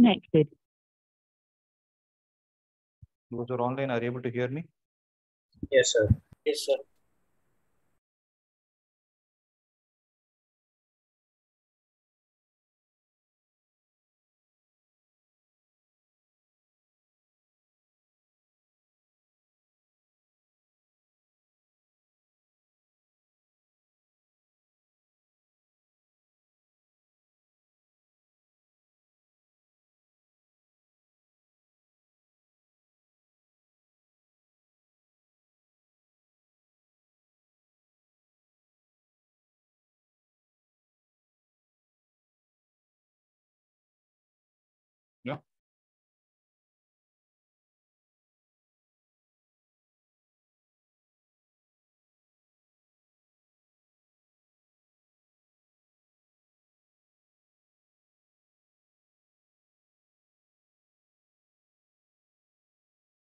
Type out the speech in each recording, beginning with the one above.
disconnected. Those who are online are able to hear me? Yes, sir. Yes, sir.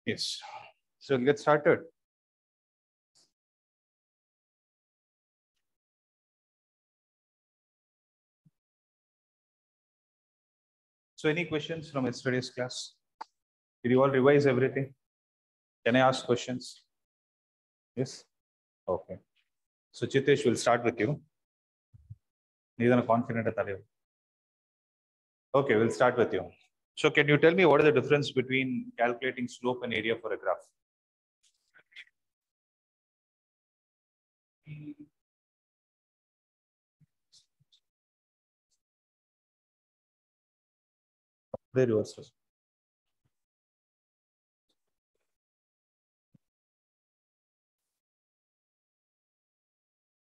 Yes. So we'll get started. So any questions from yesterday's class? Did you all revise everything? Can I ask questions? Yes? Okay. So Chitesh, we'll start with you. Neither confident at. Okay, we'll start with you. So can you tell me what is the difference between calculating slope and area for a graph? Very well, sir.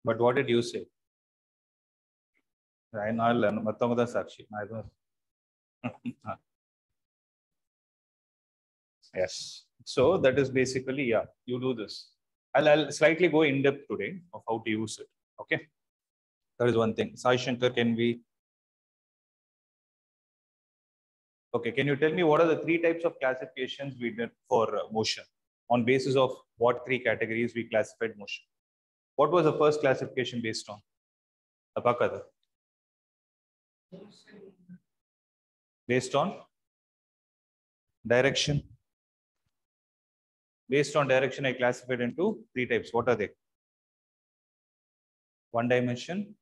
But what did you say? Matamada Sakshi. I don't. Yes. So that is basically, yeah, you do this. I'll, I'll slightly go in depth today of how to use it. Okay. That is one thing. Sai Shankar, can we? Okay. Can you tell me what are the three types of classifications we did for uh, motion? On basis of what three categories we classified motion? What was the first classification based on? Apakada. Based on direction. Based on direction, I classified into three types. What are they? One dimension,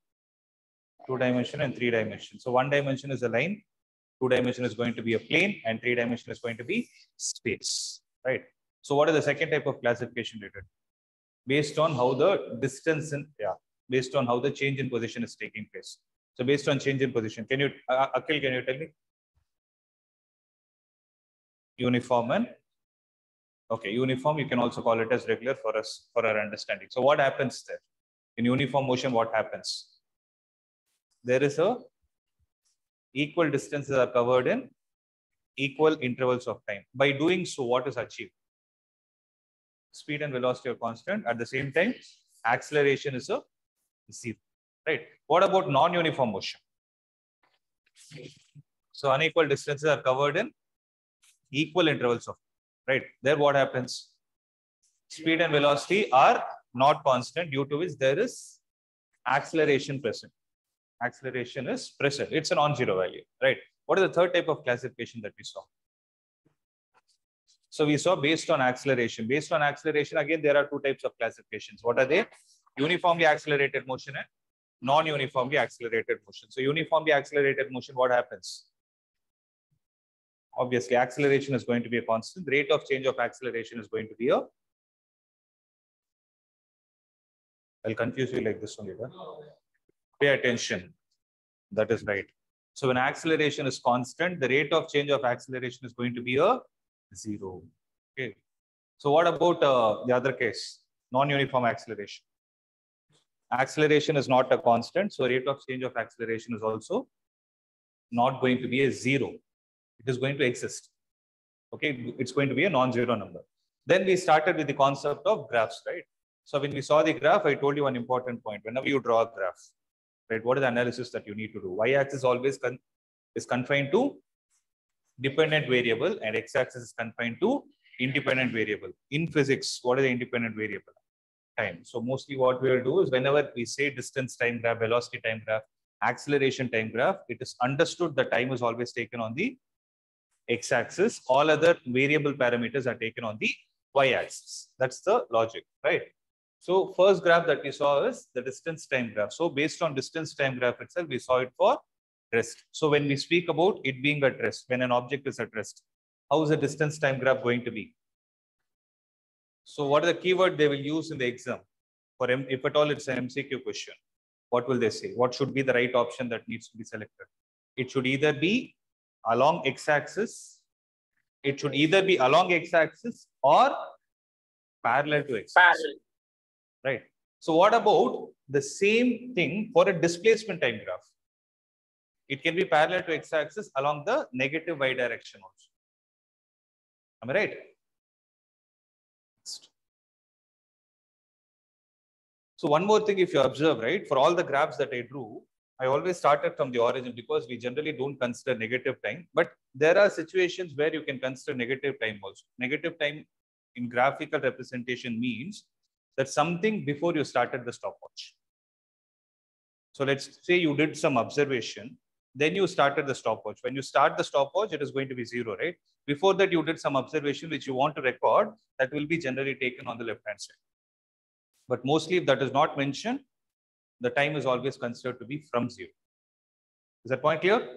two dimension, and three dimension. So one dimension is a line, two dimension is going to be a plane, and three dimension is going to be space. Right. So what is the second type of classification did? Based on how the distance in yeah, based on how the change in position is taking place. So based on change in position, can you uh, Akhil, can you tell me? Uniform and Okay, uniform, you can also call it as regular for us, for our understanding. So what happens there? In uniform motion, what happens? There is a equal distances are covered in equal intervals of time. By doing so, what is achieved? Speed and velocity are constant. At the same time, acceleration is a zero, right? What about non-uniform motion? So unequal distances are covered in equal intervals of right? There what happens? Speed and velocity are not constant due to which there is acceleration present. Acceleration is present. It's a non-zero value, right? What is the third type of classification that we saw? So we saw based on acceleration. Based on acceleration, again, there are two types of classifications. What are they? Uniformly accelerated motion and non-uniformly accelerated motion. So uniformly accelerated motion, what happens? obviously acceleration is going to be a constant. Rate of change of acceleration is going to be a. I'll confuse you like this one later. Pay attention. That is right. So when acceleration is constant, the rate of change of acceleration is going to be a zero. Okay. So what about uh, the other case? Non-uniform acceleration. Acceleration is not a constant. So rate of change of acceleration is also not going to be a zero it is going to exist. Okay, it's going to be a non-zero number. Then we started with the concept of graphs, right? So when we saw the graph, I told you one important point. Whenever you draw a graph, right, what is the analysis that you need to do? Y-axis always con is confined to dependent variable and x-axis is confined to independent variable. In physics, what is the independent variable? Time. So mostly what we will do is whenever we say distance time graph, velocity time graph, acceleration time graph, it is understood the time is always taken on the x-axis. All other variable parameters are taken on the y-axis. That's the logic, right? So first graph that we saw is the distance time graph. So based on distance time graph itself, we saw it for rest. So when we speak about it being at rest, when an object is at rest, how is the distance time graph going to be? So what are the keyword they will use in the exam? For M, if at all it's an MCQ question, what will they say? What should be the right option that needs to be selected? It should either be along x-axis. It should either be along x-axis or parallel to x-axis. Parallel. Right. So what about the same thing for a displacement time graph? It can be parallel to x-axis along the negative y direction also. Am I right? So one more thing, if you observe, right, for all the graphs that I drew, I always started from the origin because we generally don't consider negative time. But there are situations where you can consider negative time also. Negative time in graphical representation means that something before you started the stopwatch. So let's say you did some observation, then you started the stopwatch. When you start the stopwatch, it is going to be zero, right? Before that, you did some observation which you want to record, that will be generally taken on the left-hand side. But mostly if that is not mentioned, the time is always considered to be from zero. Is that point clear?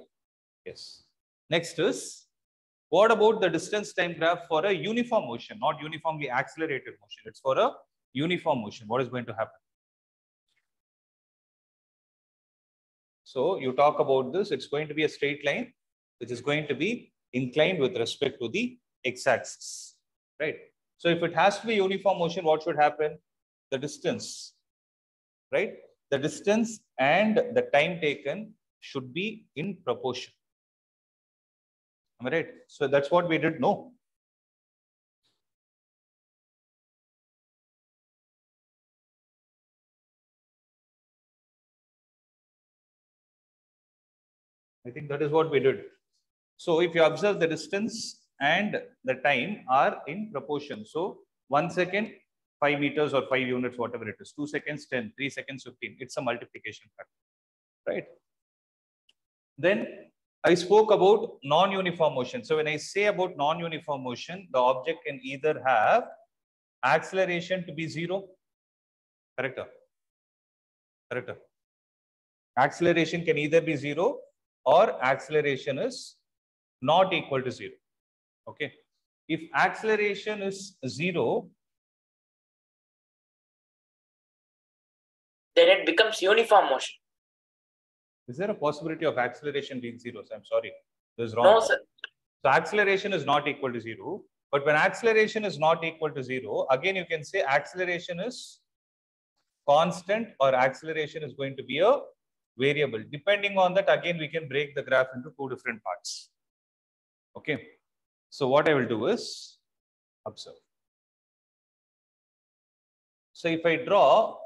Yes. Next is, what about the distance time graph for a uniform motion, not uniformly accelerated motion? It's for a uniform motion. What is going to happen? So you talk about this, it's going to be a straight line, which is going to be inclined with respect to the x-axis, right? So if it has to be uniform motion, what should happen? The distance, right? The distance and the time taken should be in proportion. Am I right? So that's what we did know. I think that is what we did. So if you observe the distance and the time are in proportion. So one second, five meters or five units, whatever it is, two seconds, 10, three seconds, 15. It's a multiplication factor, right? Then I spoke about non-uniform motion. So when I say about non-uniform motion, the object can either have acceleration to be zero, correct? Correct. Acceleration can either be zero or acceleration is not equal to zero. Okay. If acceleration is zero, Then it becomes uniform motion. is there a possibility of acceleration being zero? So I'm sorry, this is wrong. No, sir. So acceleration is not equal to zero. But when acceleration is not equal to zero, again, you can say acceleration is constant or acceleration is going to be a variable. Depending on that, again, we can break the graph into two different parts. Okay. So what I will do is observe. So if I draw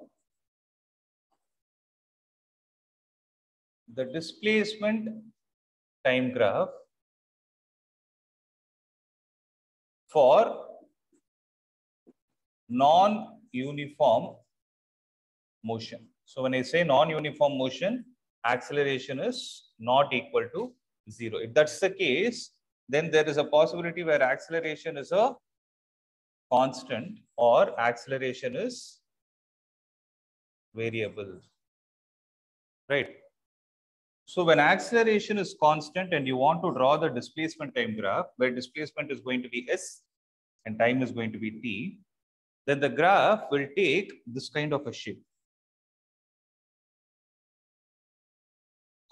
the displacement time graph for non-uniform motion. So when I say non-uniform motion, acceleration is not equal to zero. If that's the case, then there is a possibility where acceleration is a constant or acceleration is variable. Right. So when acceleration is constant and you want to draw the displacement time graph, where displacement is going to be s and time is going to be t, then the graph will take this kind of a shape.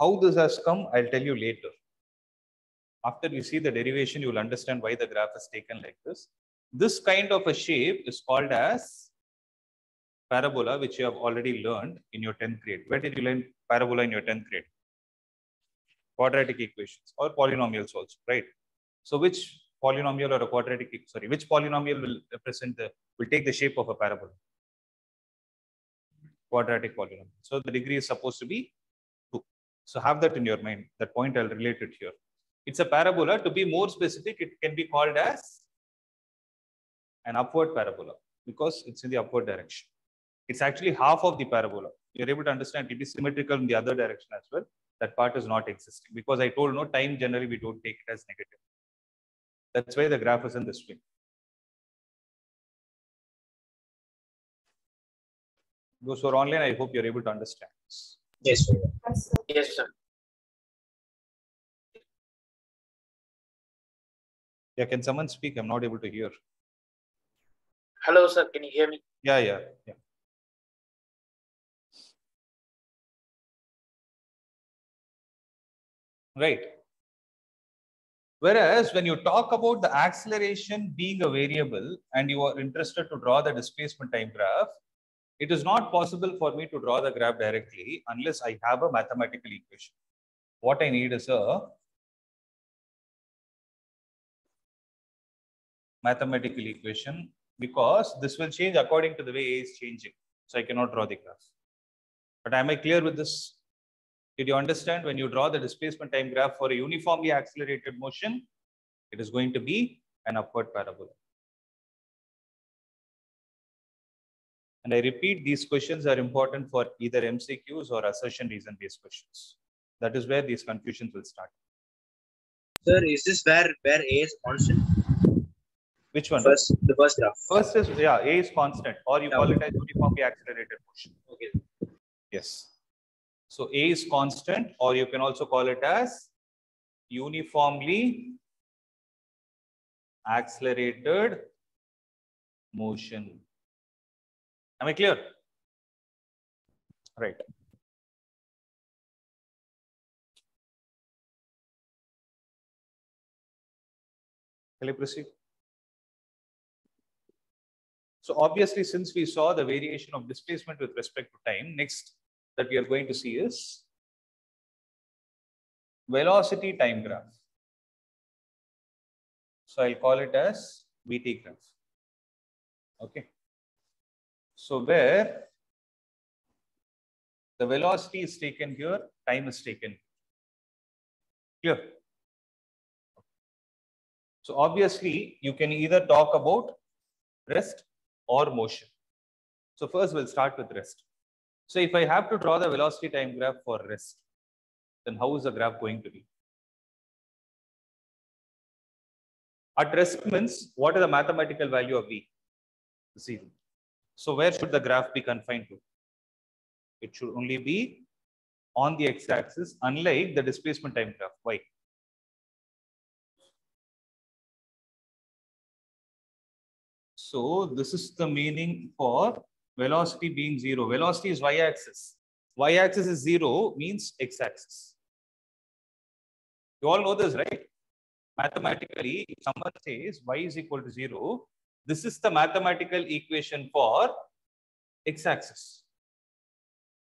How this has come, I'll tell you later. After you see the derivation, you will understand why the graph is taken like this. This kind of a shape is called as parabola, which you have already learned in your 10th grade. Where did you learn parabola in your 10th grade? Quadratic equations or polynomials also, right? So which polynomial or a quadratic, sorry, which polynomial will represent the, will take the shape of a parabola? Quadratic polynomial. So the degree is supposed to be 2. So have that in your mind. That point I'll relate it here. It's a parabola. To be more specific, it can be called as an upward parabola because it's in the upward direction. It's actually half of the parabola. You're able to understand it is symmetrical in the other direction as well. That part is not existing because I told no time generally we don't take it as negative. That's why the graph is in this way. Those who are online, I hope you're able to understand this. Yes, sir. Yes, sir. Yeah, can someone speak? I'm not able to hear. Hello, sir. Can you hear me? Yeah, yeah, yeah. Right. Whereas when you talk about the acceleration being a variable and you are interested to draw the displacement time graph, it is not possible for me to draw the graph directly unless I have a mathematical equation. What I need is a mathematical equation because this will change according to the way A is changing. So I cannot draw the graph. But am I clear with this? Did you understand when you draw the displacement time graph for a uniformly accelerated motion, it is going to be an upward parabola. And I repeat, these questions are important for either MCQs or assertion reason based questions. That is where these confusions will start. Sir, is this where where A is constant? Which one? First, the first graph. First is, yeah, A is constant or you Yeah. call it as uniformly accelerated motion. Okay. Yes. So A is constant, or you can also call it as uniformly accelerated motion. Am I clear? Right. Shall I proceed? So obviously, since we saw the variation of displacement with respect to time, next that we are going to see is velocity time graph. So I'll call it as VT graph. Okay. So where the velocity is taken here, time is taken here. So obviously, you can either talk about rest or motion. So first we'll start with rest. So if I have to draw the velocity time graph for rest, then how is the graph going to be? At rest means what is the mathematical value of V? Zero. So where should the graph be confined to? It should only be on the x-axis, unlike the displacement time graph. Why? So this is the meaning for velocity being zero. Velocity is y-axis. Y-axis is zero means x-axis. You all know this, right? Mathematically, if someone says y is equal to zero, this is the mathematical equation for x-axis.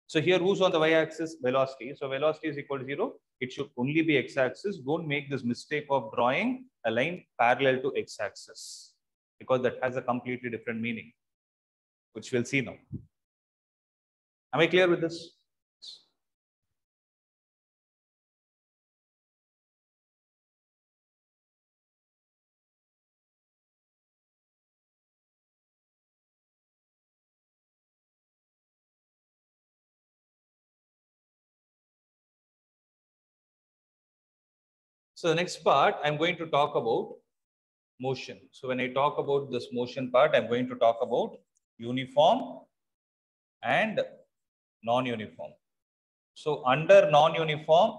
So here, who's on the y-axis? Velocity. So velocity is equal to zero. It should only be x-axis. Don't make this mistake of drawing a line parallel to x-axis because that has a completely different meaning, which we'll see now. Am I clear with this? So the next part, I'm going to talk about motion. So when I talk about this motion part, I'm going to talk about uniform and non-uniform. So under non-uniform,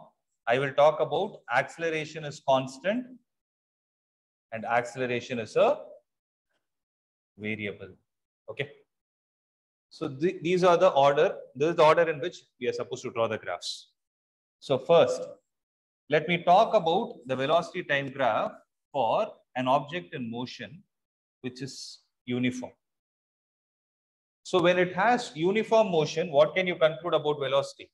I will talk about acceleration is constant and acceleration is a variable. Okay. So th these are the order. This is the order in which we are supposed to draw the graphs. So first, let me talk about the velocity time graph for an object in motion, which is uniform. So when it has uniform motion, what can you conclude about velocity?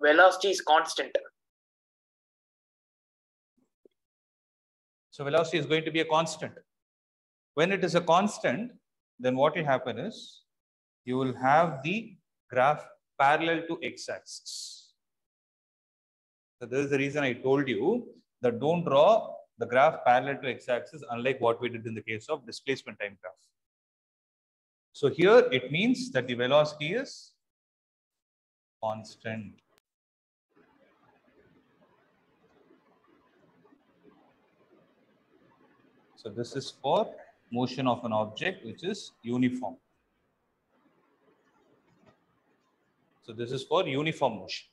Velocity is constant. So velocity is going to be a constant. When it is a constant, then what will happen is you will have the graph parallel to x-axis. So this is the reason I told you that don't draw the graph parallel to x-axis unlike what we did in the case of displacement time graph. So here it means that the velocity is constant. So this is for motion of an object which is uniform. So this is for uniform motion.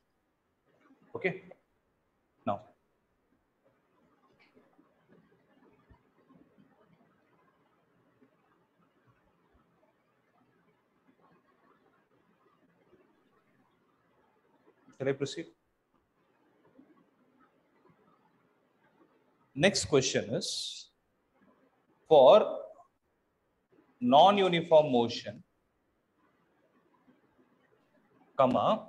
Okay. Now, shall I proceed? Next question is for non-uniform motion, comma,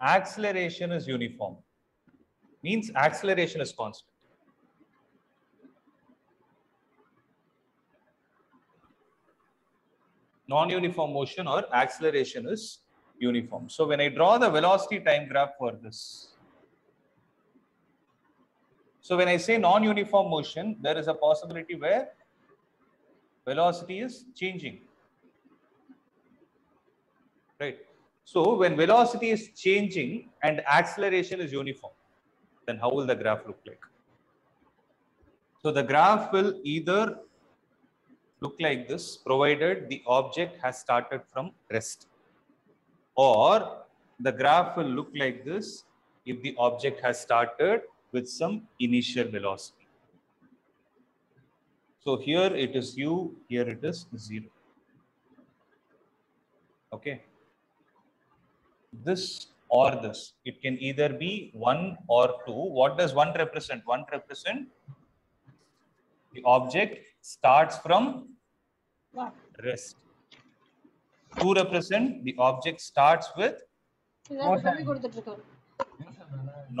acceleration is uniform. Means acceleration is constant. Non-uniform motion or acceleration is uniform. So when I draw the velocity time graph for this, so when I say non-uniform motion, there is a possibility where velocity is changing. Right. So when velocity is changing and acceleration is uniform, then how will the graph look like? So the graph will either look like this, provided the object has started from rest. Or the graph will look like this if the object has started with some initial velocity. So here it is u, here it is 0. Okay This or this, it can either be 1 or 2. What does 1 represent? 1 represent the object starts from rest. 2 represent the object starts with இதான் சொல்லி கொடுத்துட்டு இருக்காரு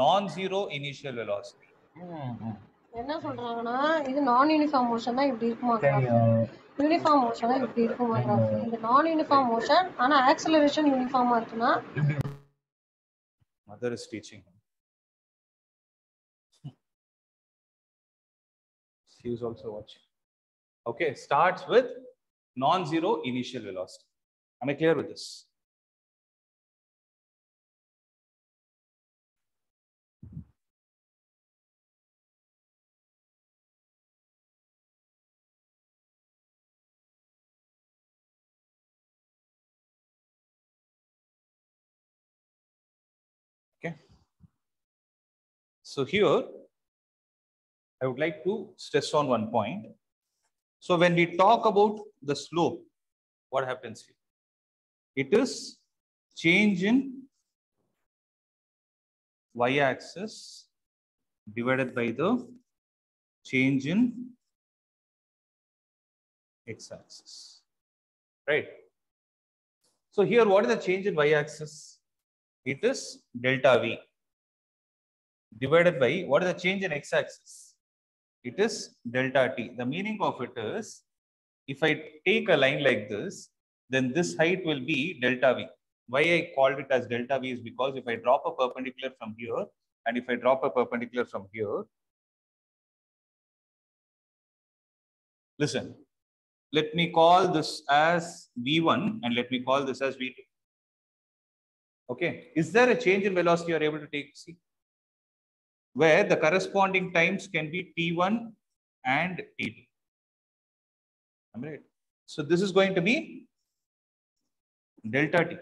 non-zero initial velocity. என்ன சொல்றாங்கன்னா இது நான் uniform motion தான் இப்படி இருக்குமா கிராஃப் யூனிஃபார்ம் மோஷன் தான் இப்படி இருக்குமா கிராஃப் இது நான் யூனிஃபார்ம் மோஷன் ஆனா ஆக்சலரேஷன் யூனிஃபார்மா இருக்குன்னா Mother is teaching him. She is also watching. Okay, starts with non-zero initial velocity. Am I clear with this? So here, I would like to stress on one point. So when we talk about the slope, what happens here? It is change in y-axis divided by the change in x-axis, right? So here, what is the change in y-axis? It is delta V divided by what is the change in x-axis? It is delta T. The meaning of it is, if I take a line like this, then this height will be delta V. Why I called it as delta V is because if I drop a perpendicular from here, and if I drop a perpendicular from here, listen, let me call this as V1 and let me call this as V2. Okay, is there a change in velocity you are able to take? See, where the corresponding times can be T1 and T2. Am I right? So this is going to be delta T.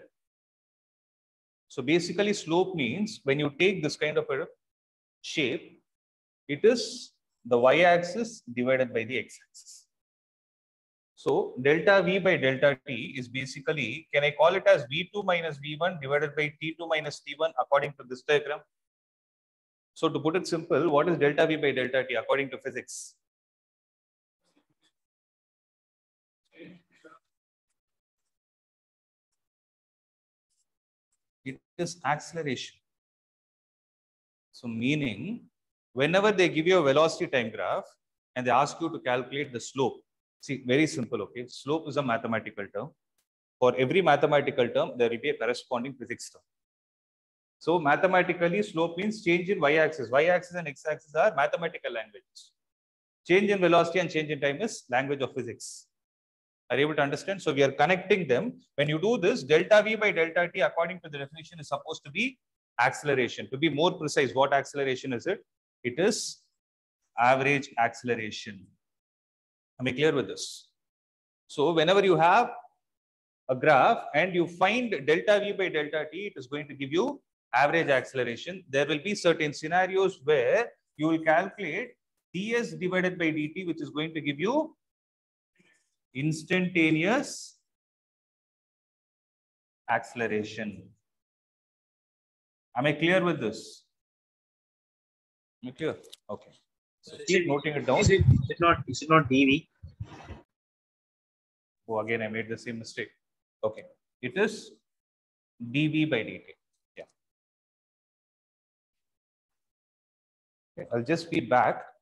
So basically slope means when you take this kind of a shape, it is the y-axis divided by the x-axis. So delta V by delta T is basically, can I call it as V2 minus V1 divided by T2 minus T1 according to this diagram? So to put it simple, what is delta V by delta T according to physics? It is acceleration. So meaning, whenever they give you a velocity time graph and they ask you to calculate the slope, see, very simple, okay? Slope is a mathematical term. For every mathematical term, there will be a corresponding physics term. So mathematically, slope means change in y-axis. Y-axis and x-axis are mathematical languages. Change in velocity and change in time is language of physics. Are able to understand? So we are connecting them. When you do this, delta V by delta T, according to the definition, is supposed to be acceleration. To be more precise, what acceleration is it? It is average acceleration. Am I clear with this? So whenever you have a graph and you find delta V by delta T, it is going to give you average acceleration. There will be certain scenarios where you will calculate ds divided by dt, which is going to give you instantaneous acceleration. Am I clear with this? Am I clear? Okay. So Is keep it- noting it down. Is it, is it not is it not dv? Oh, again, I made the same mistake. Okay. It is dv by dt. Okay, I'll just be back.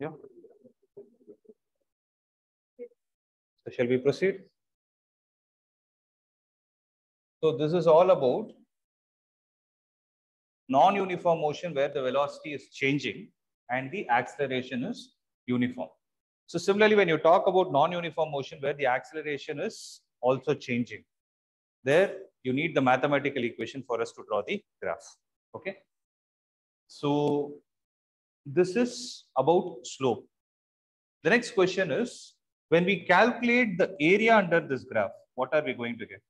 Yeah. So shall we proceed? So this is all about non-uniform motion where the velocity is changing and the acceleration is uniform. So similarly, when you talk about non-uniform motion where the acceleration is also changing, there you need the mathematical equation for us to draw the graph. Okay. So this is about slope. The next question is, when we calculate the area under this graph, what are we going to get?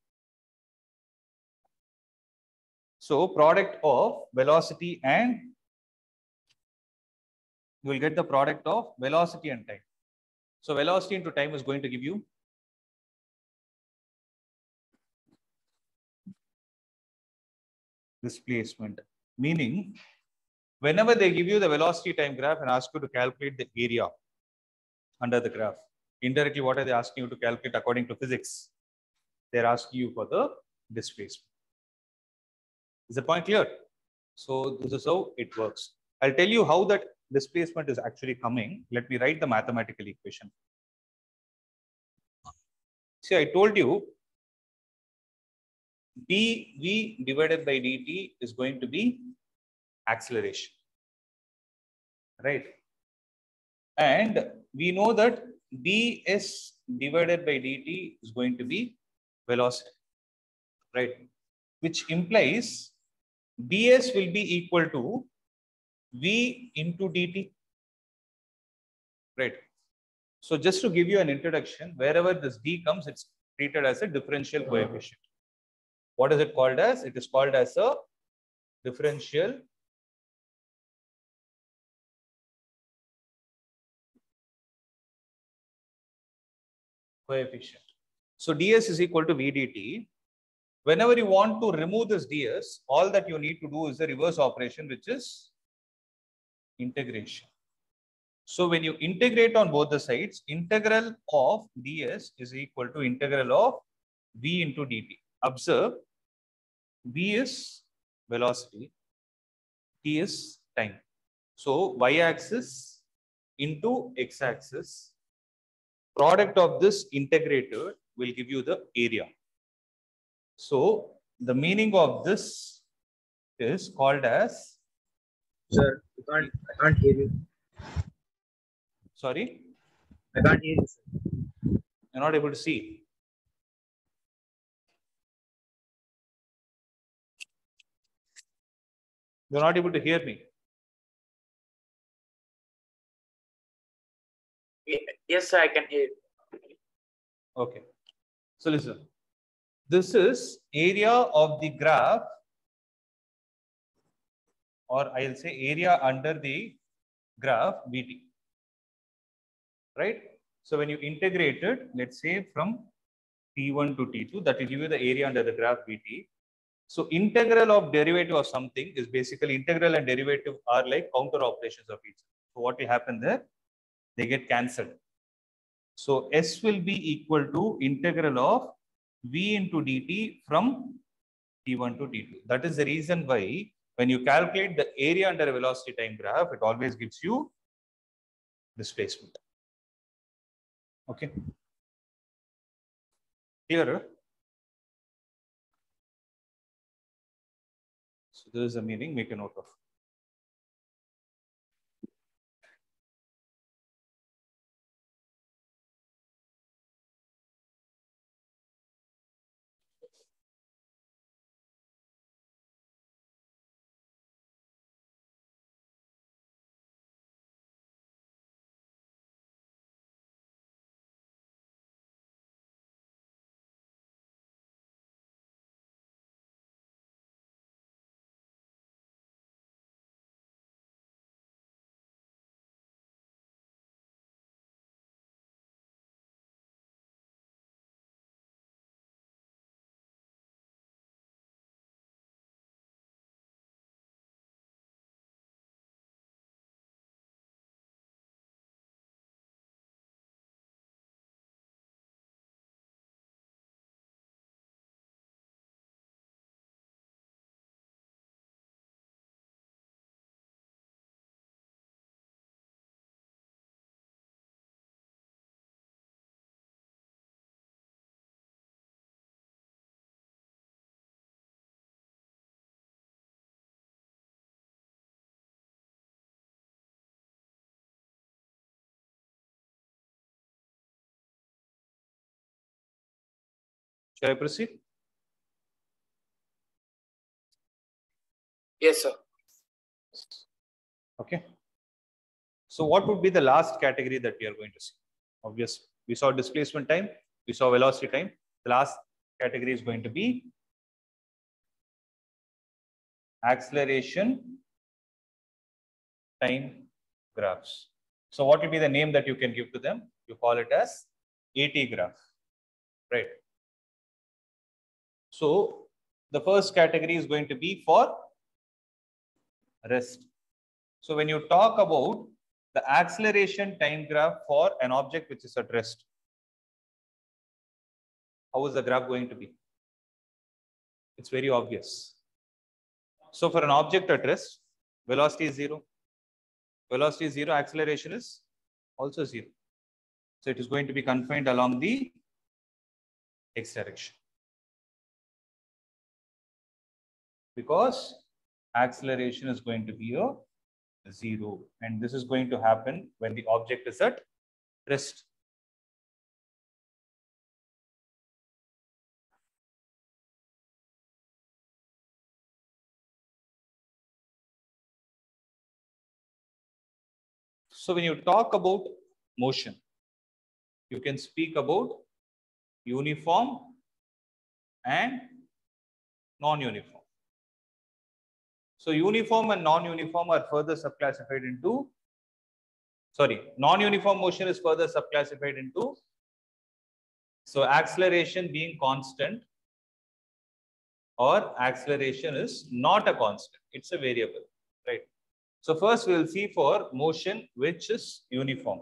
So product of velocity and you will get the product of velocity and time. So velocity into time is going to give you displacement, meaning whenever they give you the velocity time graph and ask you to calculate the area under the graph, indirectly what are they asking you to calculate according to physics? They're asking you for the displacement. Is the point clear? So this is how it works. I'll tell you how that displacement is actually coming. Let me write the mathematical equation. See, I told you dv divided by dt is going to be acceleration, right? And we know that ds divided by dt is going to be velocity, right? Which implies ds will be equal to v into dt, right? So just to give you an introduction, wherever this d comes, it's treated as a differential uh-huh. coefficient. What is it called as? It is called as a differential coefficient. So ds is equal to vdt. Whenever you want to remove this ds, all that you need to do is the reverse operation, which is integration. So when you integrate on both the sides, integral of ds is equal to integral of v into dt. Observe, v is velocity, t is time. So y-axis into x-axis, product of this integrator will give you the area. So the meaning of this is called as, Sir, I can't, I can't hear you. sorry, I can't hear you. Sir. you're not able to see. You're not able to hear me. Ye- Yes, sir, I can hear. you. Okay. So listen. This is area of the graph or I'll say area under the graph VT. Right? So when you integrate it, let's say from T1 to T2, that will give you the area under the graph VT. So integral of derivative of something is basically integral and derivative are like counter operations of each. other. So what will happen there? They get cancelled. So S will be equal to integral of V into dt from T1 to T2. That is the reason why when you calculate the area under a velocity time graph, it always gives you displacement. Okay. Clearer? So this is the meaning, make a note of. Shall I proceed? Yes, sir. Okay. So what would be the last category that we are going to see? Obviously, we saw displacement time, we saw velocity time. The last category is going to be acceleration time graphs. So what will be the name that you can give to them? You call it as AT graph, right? So the first category is going to be for rest. So when you talk about the acceleration time graph for an object which is at rest, how is the graph going to be? It's very obvious. So for an object at rest, velocity is zero. Velocity is zero, acceleration is also zero. So it is going to be confined along the x direction. Because acceleration is going to be a zero. And this is going to happen when the object is at rest. So when you talk about motion, you can speak about uniform and non-uniform. So uniform and non-uniform are further subclassified into, sorry, non-uniform motion is further subclassified into, so acceleration being constant or acceleration is not a constant, it's a variable, right? So first we'll see for motion which is uniform.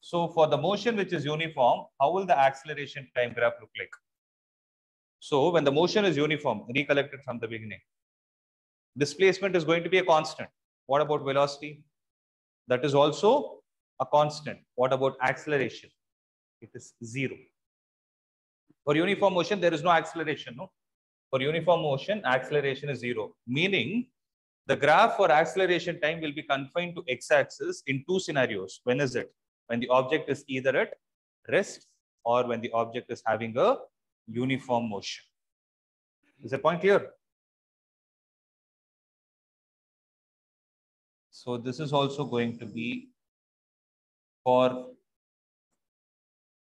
So for the motion which is uniform, how will the acceleration time graph look like? So when the motion is uniform, recollect it from the beginning. Displacement is going to be a constant. What about velocity? That is also a constant. What about acceleration? It is zero. For uniform motion, there is no acceleration. No. For uniform motion, acceleration is zero, meaning the graph for acceleration time will be confined to x-axis in two scenarios. When is it? When the object is either at rest or when the object is having a uniform motion. Is the point clear? So this is also going to be for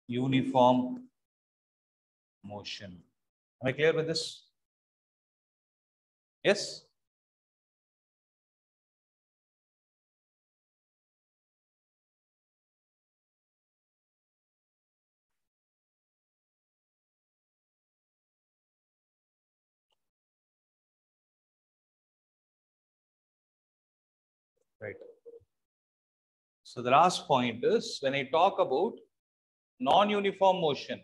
uniform motion. Am I clear with this? Yes? So the last point is when I talk about non-uniform motion,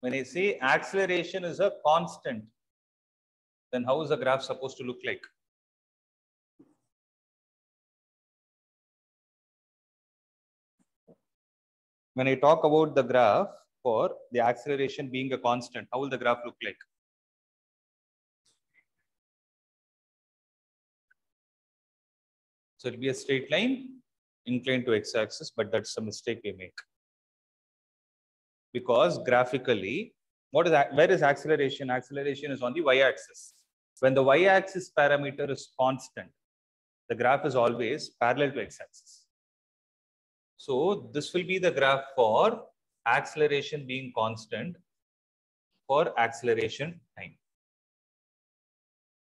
when I say acceleration is a constant, then how is the graph supposed to look like? When I talk about the graph for the acceleration being a constant, how will the graph look like? So it'll be a straight line inclined to x-axis, but that's a mistake we make. Because graphically, what is where is acceleration? Acceleration is on the y-axis. When the y-axis parameter is constant, the graph is always parallel to x-axis. So this will be the graph for acceleration being constant for acceleration time.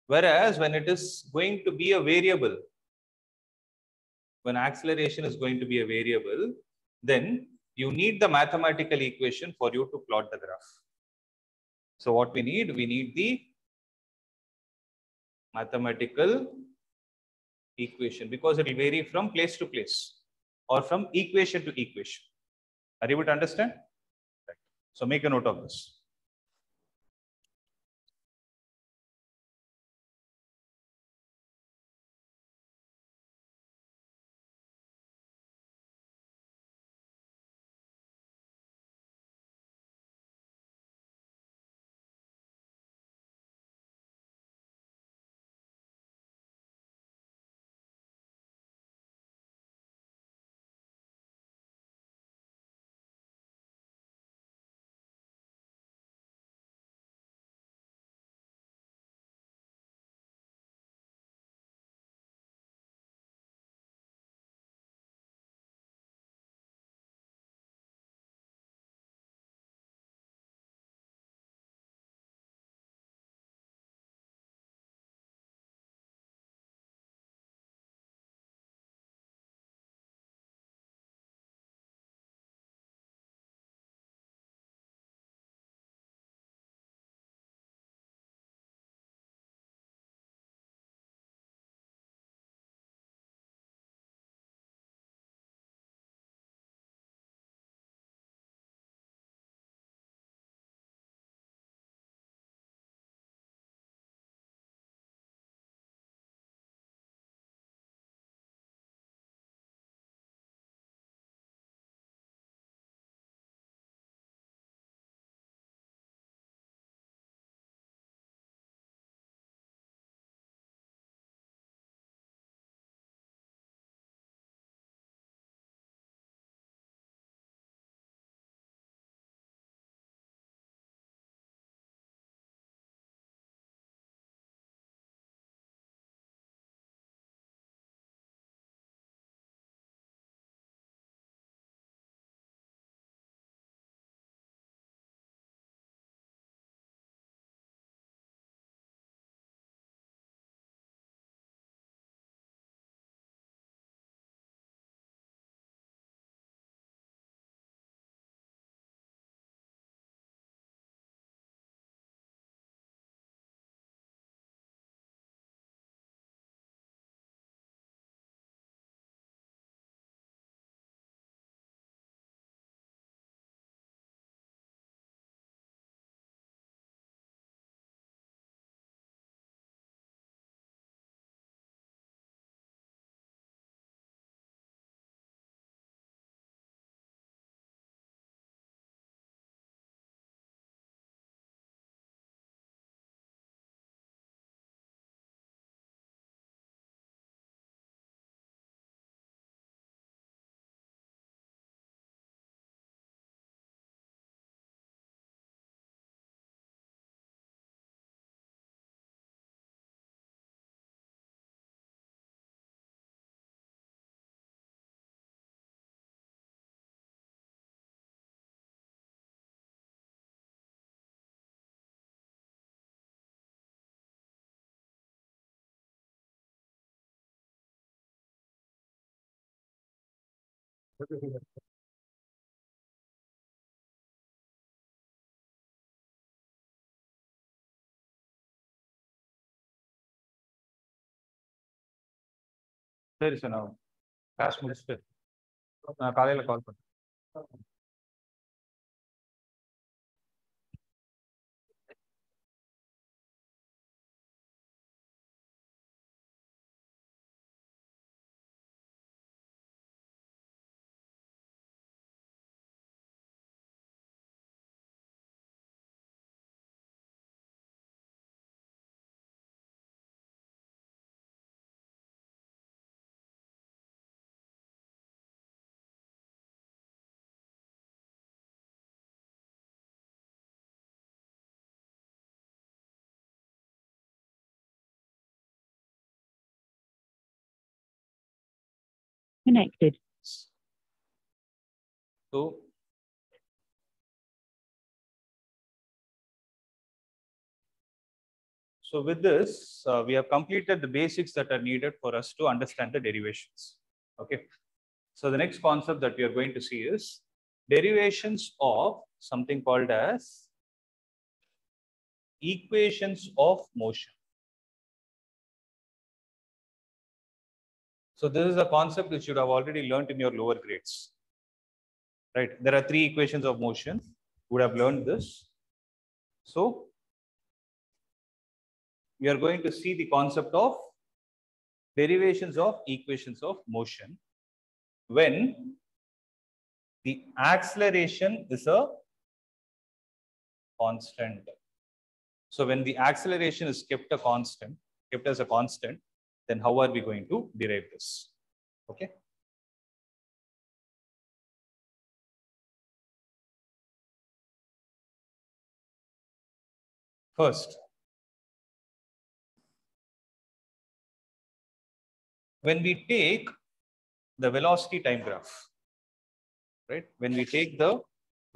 Whereas when it is going to be a variable, when acceleration is going to be a variable, then you need the mathematical equation for you to plot the graph. So what we need, we need the mathematical equation because it will vary from place to place or from equation to equation. Are you able to understand? So make a note of this. சரி sir நான் class முடிச்சுட்டு நான் காலையில கால் பண்ணுறேன் Connected. So So with this, uh, we have completed the basics that are needed for us to understand the derivations. Okay. So the next concept that we are going to see is derivations of something called as equations of motion. So this is a concept which you have already learned in your lower grades. Right. There are three equations of motion. You would have learned this. So we are going to see the concept of derivations of equations of motion when the acceleration is a constant. So when the acceleration is kept a constant, kept as a constant, then how are we going to derive this? Okay. First, when we take the velocity time graph, right? When we take the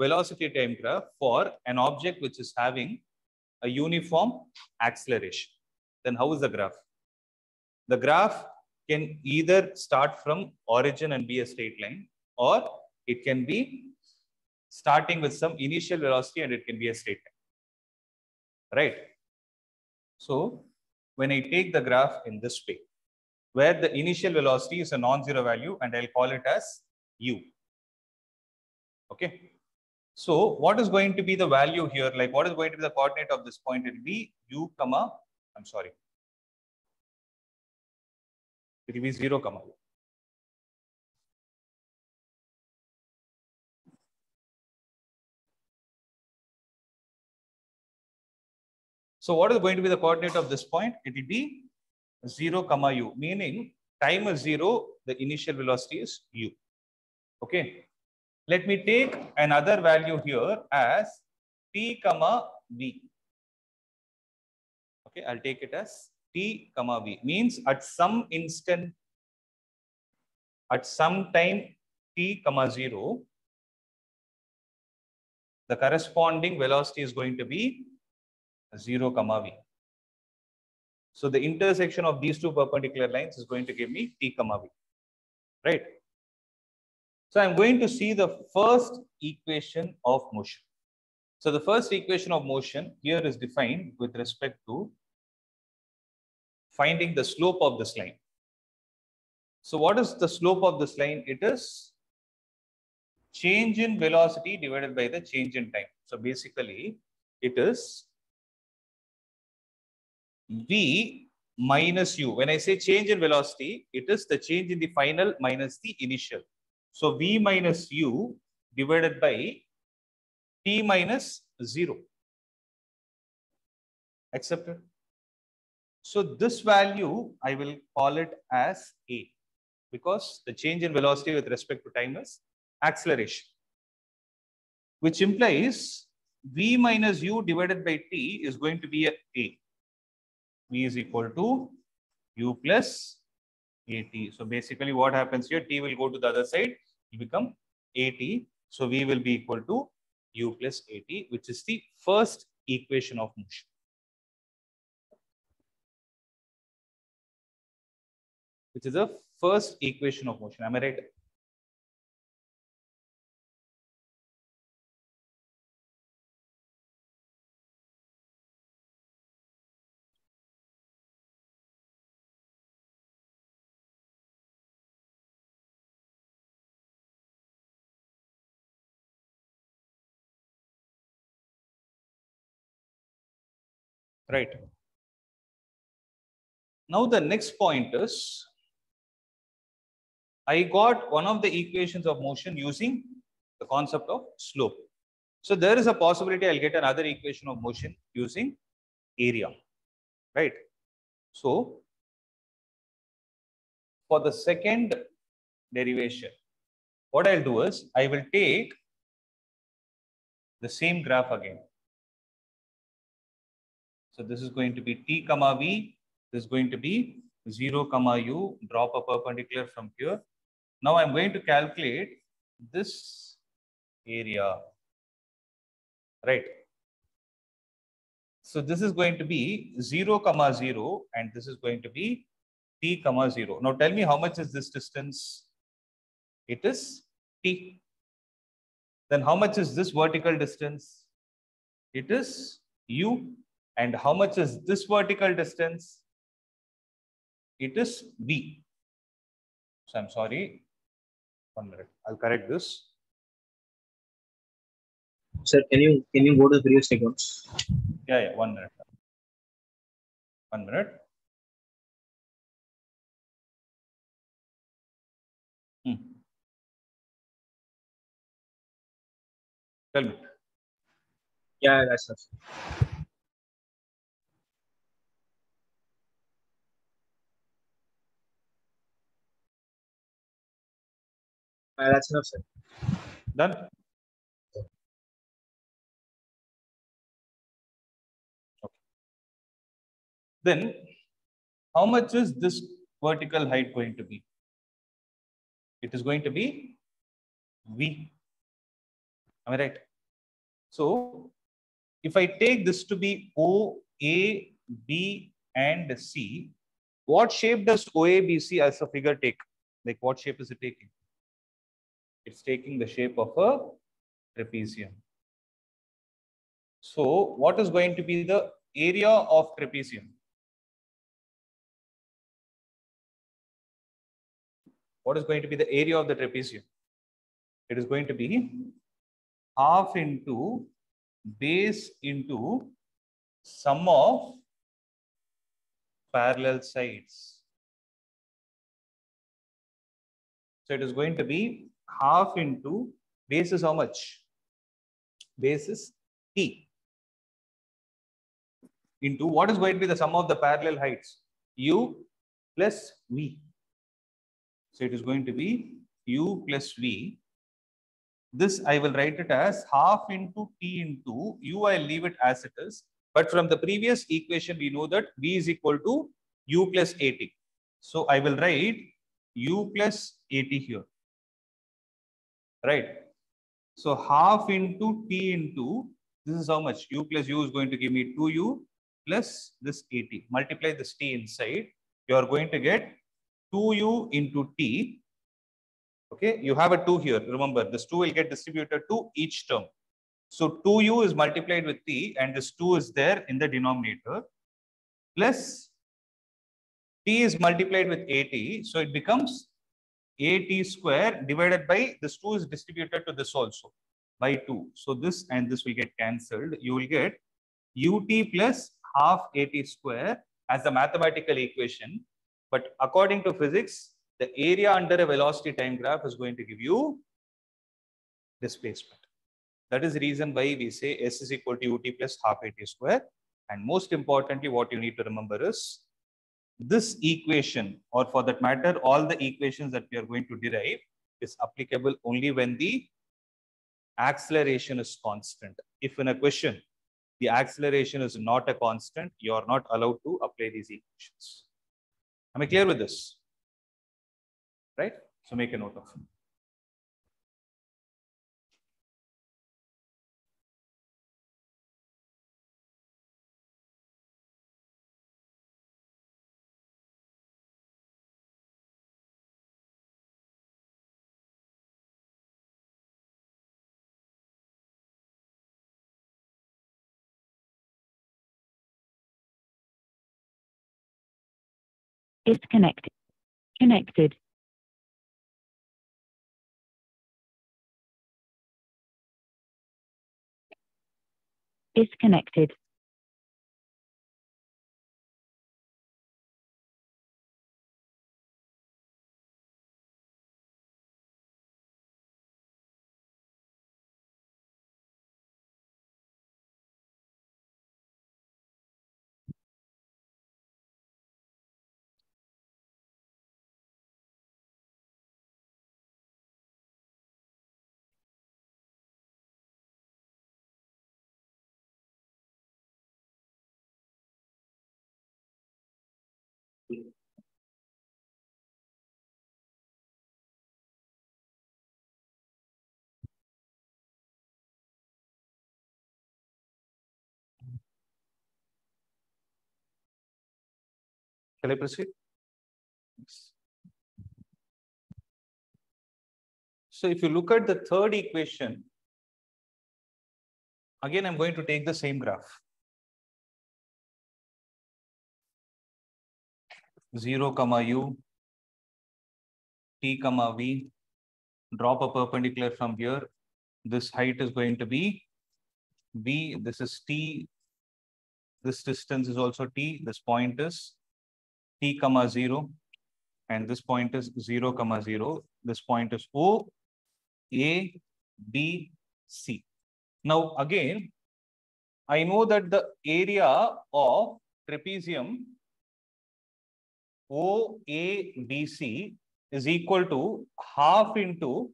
velocity time graph for an object which is having a uniform acceleration, then how is the graph? The graph can either start from origin and be a straight line, or it can be starting with some initial velocity and it can be a straight line, right? So when I take the graph in this way, where the initial velocity is a non-zero value and I'll call it as u. Okay. So what is going to be the value here? Like what is going to be the coordinate of this point? It will be u comma, I'm sorry. It will be zero comma. u. So what is going to be the coordinate of this point? It will be 0 comma u, meaning time is 0, the initial velocity is u. Okay. Let me take another value here as t comma v. Okay, I'll take it as t comma v. Means at some instant, at some time t comma 0, the corresponding velocity is going to be 0 comma v. So the intersection of these two perpendicular lines is going to give me t comma v, right? So I'm going to see the first equation of motion. So the first equation of motion here is defined with respect to finding the slope of this line. So what is the slope of this line? It is change in velocity divided by the change in time. So basically it is v minus u. When I say change in velocity, it is the change in the final minus the initial. So v minus u divided by t minus 0. Accepted? So this value, I will call it as a because the change in velocity with respect to time is acceleration, which implies v minus u divided by t is going to be a v is equal to u plus at. So basically what happens here, t will go to the other side, it become at. So v will be equal to u plus at, which is the first equation of motion. which is the first equation of motion. Am I right? Right. Now the next point is I got one of the equations of motion using the concept of slope. So there is a possibility I'll get another equation of motion using area, right? So for the second derivation, what I'll do is I will take the same graph again. So this is going to be t comma v. This is going to be 0 comma u. Drop a perpendicular from here. Now I'm going to calculate this area. Right. So this is going to be 0 comma 0 and this is going to be t comma 0. Now tell me how much is this distance? It is t. Then how much is this vertical distance? It is u. And how much is this vertical distance? It is v. So I'm sorry. One minute. I'll correct this. Sir, can you can you go to the previous sequence? Yeah, yeah, one minute. One minute. Hmm. Tell me. Yeah, that's sir. Uh, that's enough, sir. Done? Okay. Then, how much is this vertical height going to be? It is going to be V. Am I right? So, if I take this to be O, A, B, and C, what shape does OABC as a figure take? Like, what shape is it taking? It's taking the shape of a trapezium. So what is going to be the area of trapezium? What is going to be the area of the trapezium? It is going to be half into base into sum of parallel sides. So it is going to be half into base is how much? Base is t. Into what is going to be the sum of the parallel heights? u plus v. So it is going to be u plus v. This I will write it as half into t into u. I'll leave it as it is. But from the previous equation, we know that v is equal to u plus at. So I will write u plus at here right? So half into t into, this is how much? u plus u is going to give me 2u plus this at. Multiply this t inside. You are going to get 2u into t. Okay, you have a 2 here. Remember, this 2 will get distributed to each term. So 2u is multiplied with t and this 2 is there in the denominator. Plus t is multiplied with at. So it becomes at square divided by this 2 is distributed to this also by 2. So this and this will get cancelled. You will get ut plus half at square as the mathematical equation. But according to physics, the area under a velocity time graph is going to give you displacement. That is the reason why we say S is equal to ut plus half at square. And most importantly, what you need to remember is this equation or for that matter all the equations that we are going to derive is applicable only when the acceleration is constant. If in a question the acceleration is not a constant you are not allowed to apply these equations. Am i clear with this? Right? So make a note of it Disconnected. Connected. Disconnected. Shall I proceed? So if you look at the third equation, again, I'm going to take the same graph. Zero comma u, t comma v, drop a perpendicular from here. This height is going to be v, this is t. This distance is also t, this point is t comma 0 and this point is 0 comma 0. This point is O, A, B, C. Now again, I know that the area of trapezium OABC is equal to half into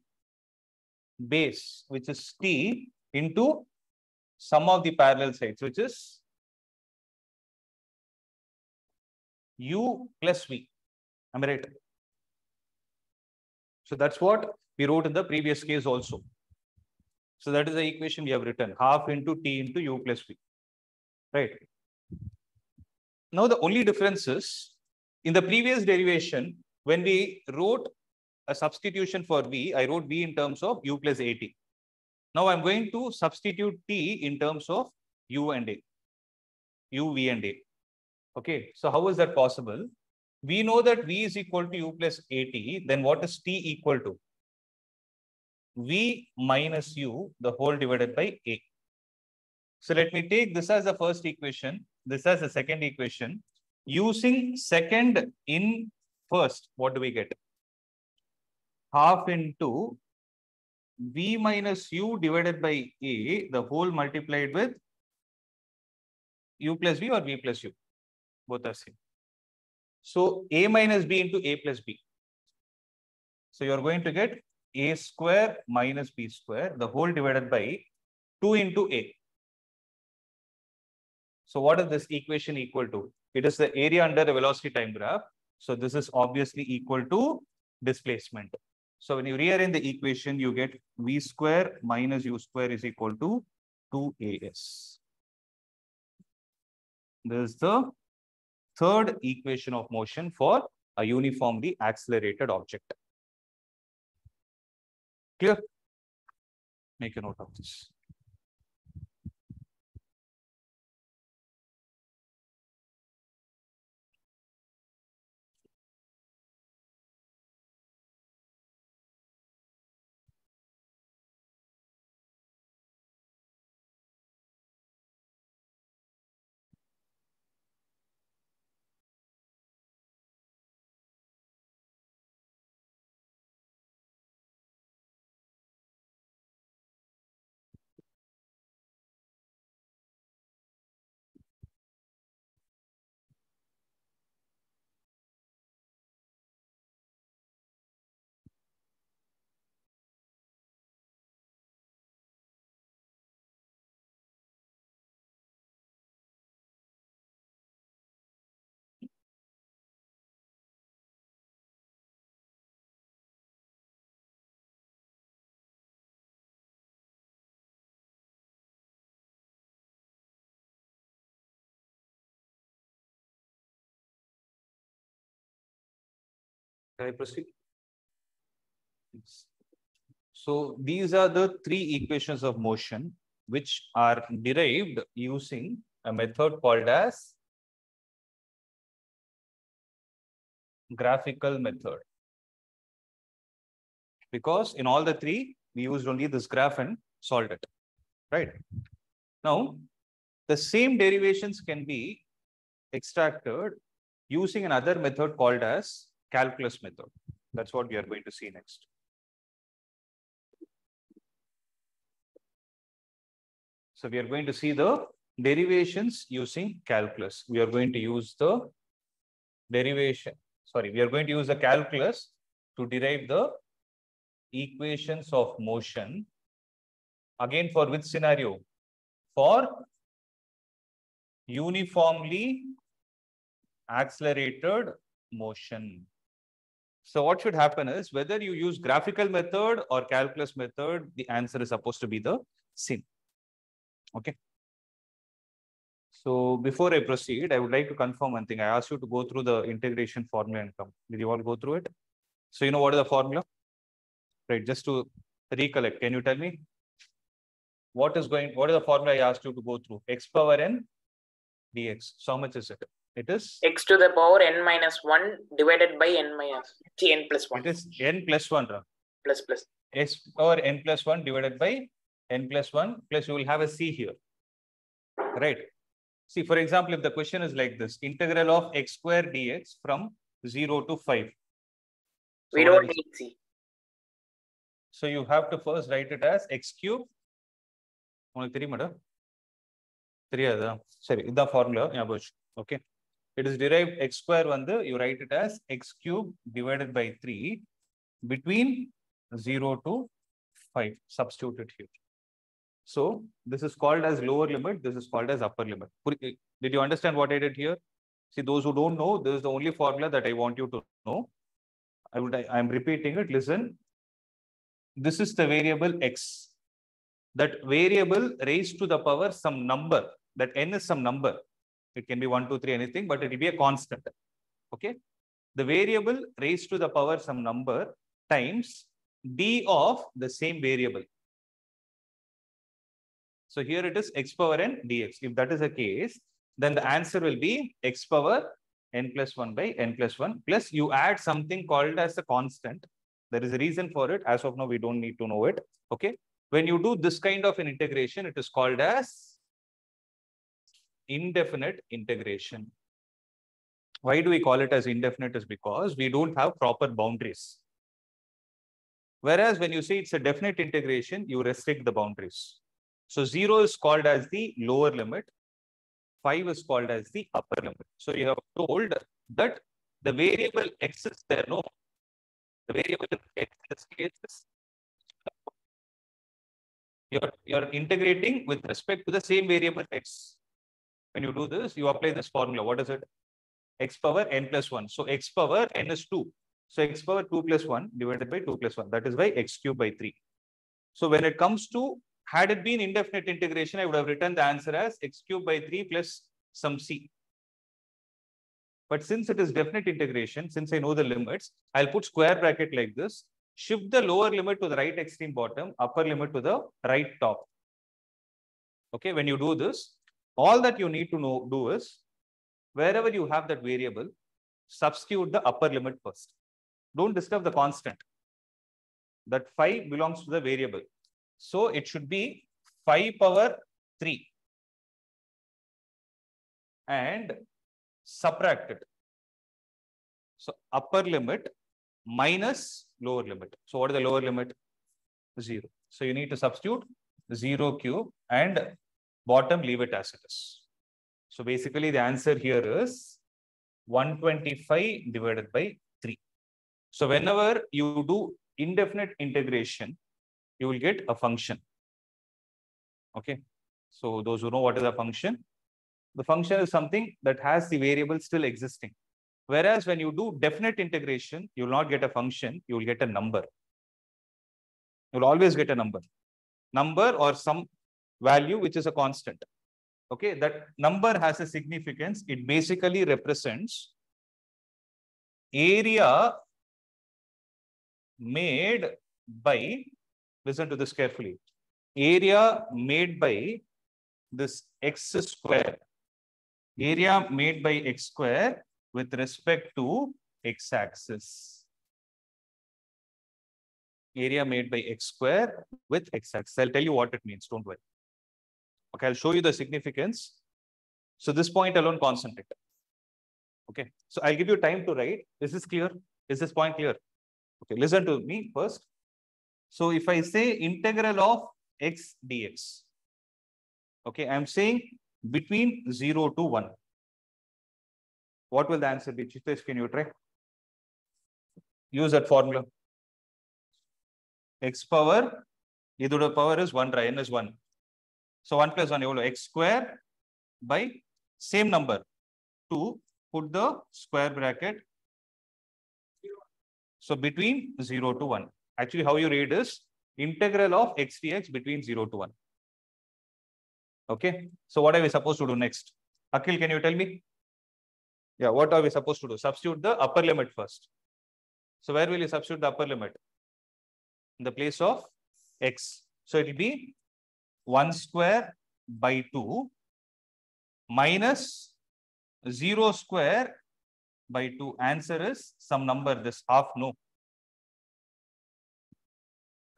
base, which is T into sum of the parallel sides, which is U plus V. Am I right? So that's what we wrote in the previous case also. So that is the equation we have written half into T into U plus V. Right. Now the only difference is in the previous derivation, when we wrote a substitution for V, I wrote V in terms of U plus AT. Now I'm going to substitute T in terms of U and A, U, V and A. Okay, so how is that possible? We know that V is equal to U plus AT, then what is T equal to? V minus U, the whole divided by A. So let me take this as the first equation, this as the second equation. Using second in first, what do we get? Half into V minus U divided by A, the whole multiplied with U plus V or V plus U? Both are same. So A minus B into A plus B. So you're going to get A square minus B square, the whole divided by 2 into A. So what is this equation equal to? It is the area under the velocity time graph. So this is obviously equal to displacement. So when you rearrange the equation, you get V square minus U square is equal to 2AS. This is the third equation of motion for a uniformly accelerated object. Clear? Make a note of this. Can I proceed? Yes. So these are the three equations of motion which are derived using a method called as graphical method. Because in all the three, we used only this graph and solved it, right? Now, the same derivations can be extracted using another method called as calculus method. That's what we are going to see next. So we are going to see the derivations using calculus. We are going to use the derivation. Sorry, we are going to use the calculus to derive the equations of motion. Again, for which scenario? For uniformly accelerated motion. So what should happen is whether you use graphical method or calculus method, the answer is supposed to be the same. Okay. So before I proceed, I would like to confirm one thing. I asked you to go through the integration formula and come. Did you all go through it? So you know what is the formula? Right, just to recollect, can you tell me? What is going, what is the formula I asked you to go through? X power n dx. So how much is it? It is, X to the power n minus one divided by n minus, see, n plus one, it is n plus one. ra. plus plus. x power n plus 1 divided by n plus 1 plus you will have a c here. Right. See, for example, if the question is like this, integral of x square dx from 0 to 5. So We what are don't the- need C. So you have to first write it as x cube. உங்களுக்கு தெரியுமாடா தெரியாதா சரி இதுதான் formula ஞாபகம் வச்சு okay it is drive X square வந்து you right it as X cube divided by three between zero to five substituted here So this is called as lower limit. This is called as upper limit. Puri- Did you understand what I did here? See, those who don't know, this is the only formula that I want you to know. I would, I am repeating it. Listen. This is the variable x. That variable raised to the power some number. That n is some number. It can be one, two, three, anything, but it will be a constant. Okay. The variable raised to the power some number times d of the same variable. So here it is x power n dx. If that is the case, then the answer will be x power n plus 1 by n plus 1 plus you add something called as a constant. There is a reason for it. As of now, we don't need to know it. Okay. When you do this kind of an integration, it is called as indefinite integration. Why do we call it as indefinite? Is because we don't have proper boundaries. Whereas when you say it's a definite integration, you restrict the boundaries. So 0 is called as the lower limit. 5 is called as the upper limit. So you have told that the variable x is there. No, the variable x is you're, you're integrating with respect to the same variable x. When you do this, you apply this formula. What is it? x power n plus 1. So x power n is 2. So x power 2 plus 1 divided by 2 plus 1. That is by x cube by 3. So when it comes to, had it been indefinite integration, I would have written the answer as x cube by 3 plus some c. But since it is definite integration, since I know the limits, I'll put square bracket like this. Shift the lower limit to the right extreme bottom, upper limit to the right top. Okay, when you do this, all that you need to know do is, wherever you have that variable, substitute the upper limit first. Don't disturb the constant. That 5 belongs to the variable. So it should be 5 power 3 and subtract it. So upper limit minus lower limit. So what is the lower limit? 0. So you need to substitute 0 cube and bottom leave it as it is. So basically the answer here is 125 divided by 3. So whenever you do indefinite integration, you will get a function. Okay. So those who know what is a function, the function is something that has the variable still existing. Whereas when you do definite integration, you will not get a function, you will get a number. You will always get a number. Number or some value which is a constant. Okay, that number has a significance. It basically represents area made by, listen to this carefully, area made by this x square, area made by x square with respect to x axis. Area made by x square with x axis. I'll tell you what it means, don't worry. Okay, I'll show you the significance. So this point alone constant. Okay, so I'll give you time to write. Is this clear? Is this point clear? Okay, listen to me first. So if I say integral of x dx, okay, I'm saying between 0 to 1. What will the answer be? Chitesh, can you try? Use that formula. x power, either the power is 1, right? n is 1. So 1 plus 1 எவ்வளவு? x square by same number. 2, put the square bracket So between 0 to 1. Actually, how you read is integral of x dx between 0 to 1. Okay. So what are we supposed to do next? Akhil, can you tell me? Yeah, what are we supposed to do? Substitute the upper limit first. So where will you substitute the upper limit? In the place of x. So it will be 1 square by 2 minus 0 square by 2. Answer is some number, this half no.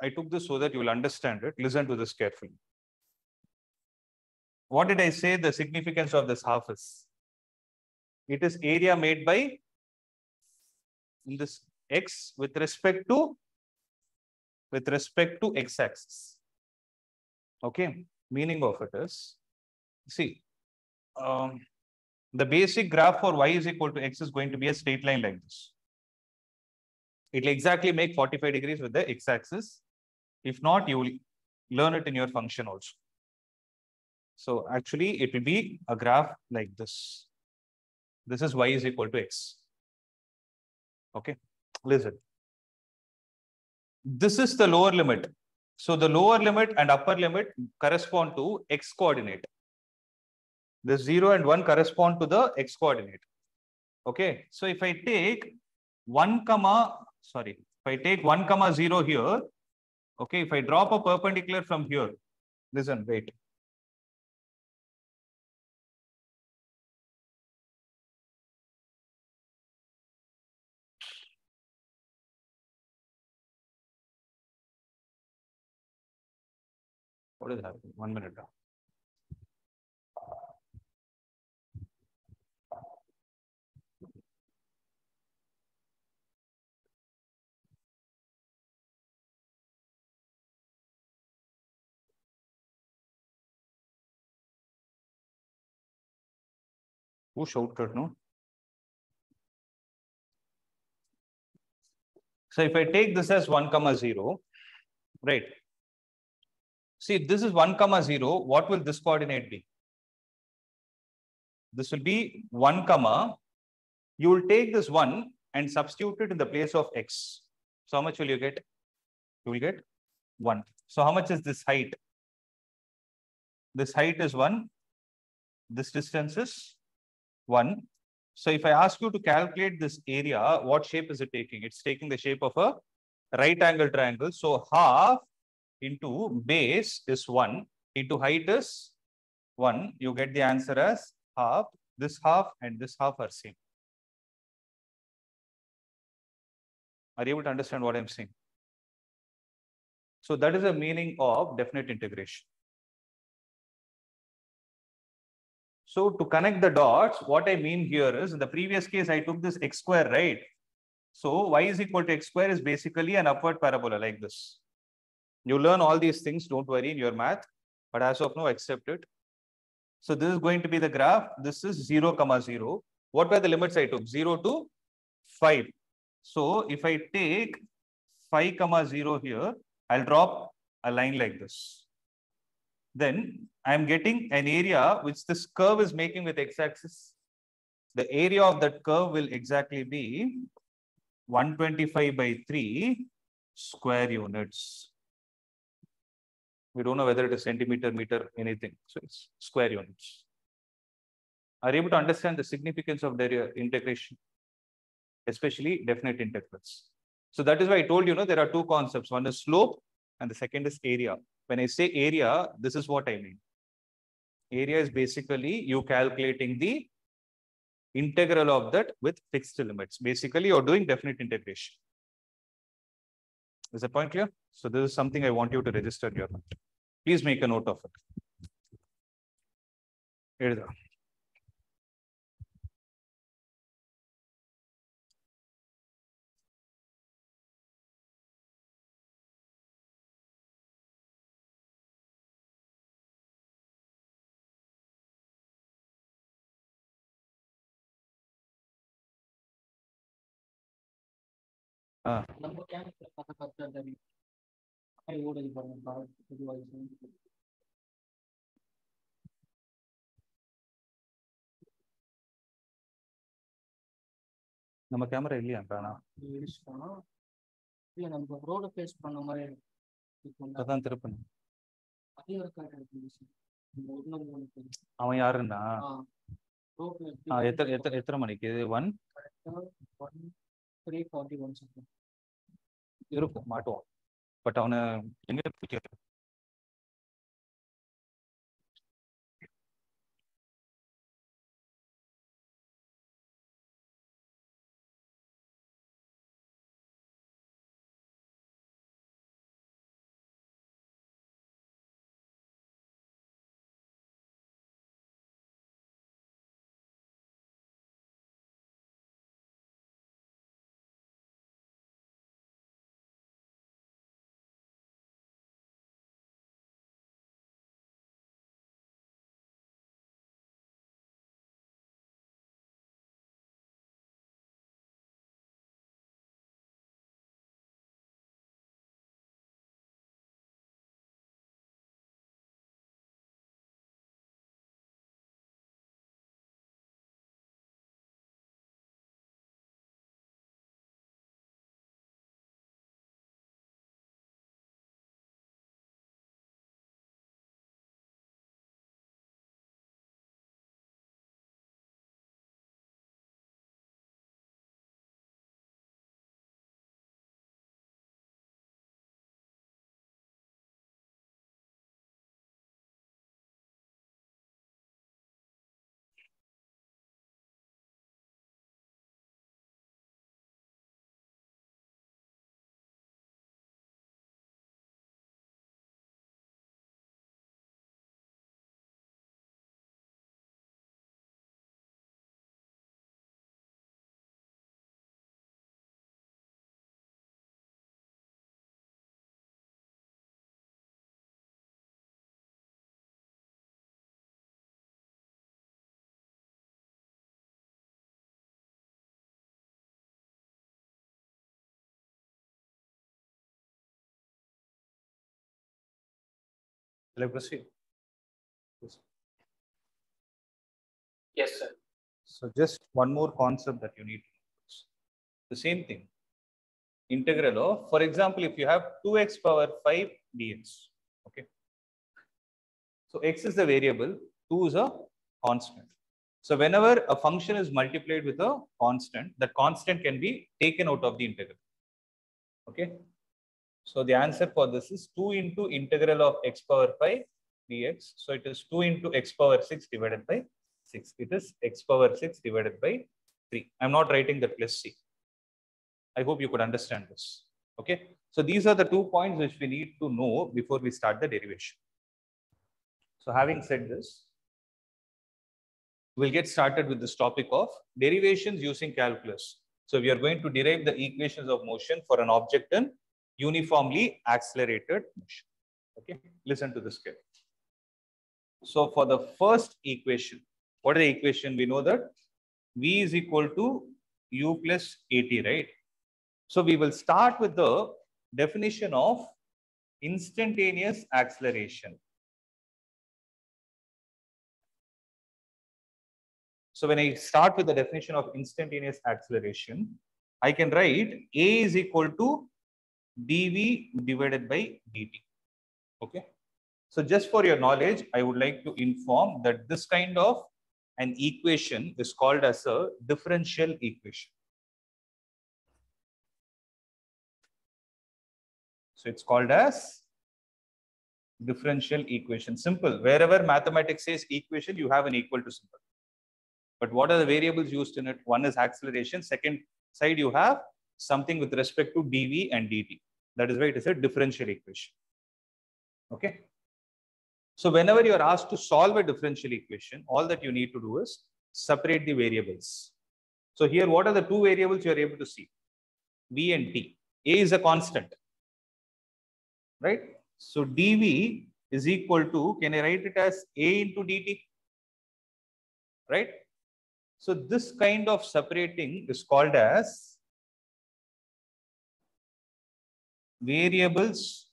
I took this so that you will understand it. Listen to this carefully. What did I say the significance of this half is? It is area made by in this x with respect to with respect to x-axis. Okay, meaning of it is, see, um, the basic graph for y is equal to x is going to be a straight line like this. It will exactly make 45 degrees with the x-axis. If not, you will learn it in your function also. So actually, it will be a graph like this. This is y is equal to x. Okay, listen. This is the lower limit. So the lower limit and upper limit correspond to x coordinate. The 0 and 1 correspond to the x coordinate. Okay, so if I take 1 comma, sorry, if I take 1 comma 0 here, okay, if I drop a perpendicular from here, listen, wait. What is happening? One minute. now. Who shouted, no? So if I take this as 1 comma 0, right? See, this is 1 comma 0. What will this coordinate be? This will be 1 comma. You will take this 1 and substitute it in the place of x. So how much will you get? You will get 1. So how much is this height? This height is 1. This distance is 1. So if I ask you to calculate this area, what shape is it taking? It's taking the shape of a right angle triangle. So half into base is 1 into height is 1. You get the answer as half. This half and this half are same. Are you able to understand what I'm saying? So that is the meaning of definite integration. So to connect the dots, what I mean here is in the previous case, I took this x square, right? So y is equal to x square is basically an upward parabola like this. You learn all these things, don't worry in your math, but as of now, accept it. So this is going to be the graph. This is 0, comma 0. What were the limits I took? 0 to 5. So if I take 5, comma 0 here, I'll drop a line like this. Then I'm getting an area which this curve is making with x-axis. The area of that curve will exactly be 125 by 3 square units. We don't know whether it is centimeter, meter, anything. So it's square units. Are able to understand the significance of the uh, integration, especially definite integrals? So that is why I told you, know, there are two concepts. One is slope and the second is area. When I say area, this is what I mean. Area is basically you calculating the integral of that with fixed limits. Basically, you're doing definite integration. Is the point clear? So this is something I want you to register your mind. Please make a note of it. Here Uh, ஓடுது பாருங்க பொதுவாக நம்ம camera இல்லையா இடிச்சிட்டோம்னா இல்லை நம்ம road face பண்ண மாதிரி அதான் இருக்கு. அவன் யாருன்னா? எத்தனை எத்தனை எத்தனை மணிக்கு? இது one one three forty one இருக்கும் மாட்டுவான். பட் அவனை எங்க பிடிக்கிறது Proceed? Yes, sir. So just one more concept that you need. The same thing. Integral of, for example, if you have 2x power 5 dx, okay. So x is the variable, 2 is a constant. So whenever a function is multiplied with a constant, that constant can be taken out of the integral. Okay. So the answer for this is 2 into integral of x power 5 dx. So it is 2 into x power 6 divided by 6. It is x power 6 divided by 3. I'm not writing the plus c. I hope you could understand this. Okay. So these are the two points which we need to know before we start the derivation. So having said this, we'll get started with this topic of derivations using calculus. So we are going to derive the equations of motion for an object in uniformly accelerated motion. Okay, listen to this carefully. So for the first equation, what is the equation? We know that V is equal to U plus AT, right? So we will start with the definition of instantaneous acceleration. So when I start with the definition of instantaneous acceleration, I can write A is equal to dv divided by dt. Okay. So just for your knowledge, I would like to inform that this kind of an equation is called as a differential equation. So it's called as differential equation. Simple. Wherever mathematics says equation, you have an equal to symbol. But what are the variables used in it? One is acceleration. Second side, you have something with respect to dv and dt. That is why it is a differential equation. Okay. So whenever you are asked to solve a differential equation, all that you need to do is separate the variables. So here, what are the two variables you are able to see? v and t. a is a constant, right? So dv is equal to, can I write it as a into dt? Right? So this kind of separating is called as variables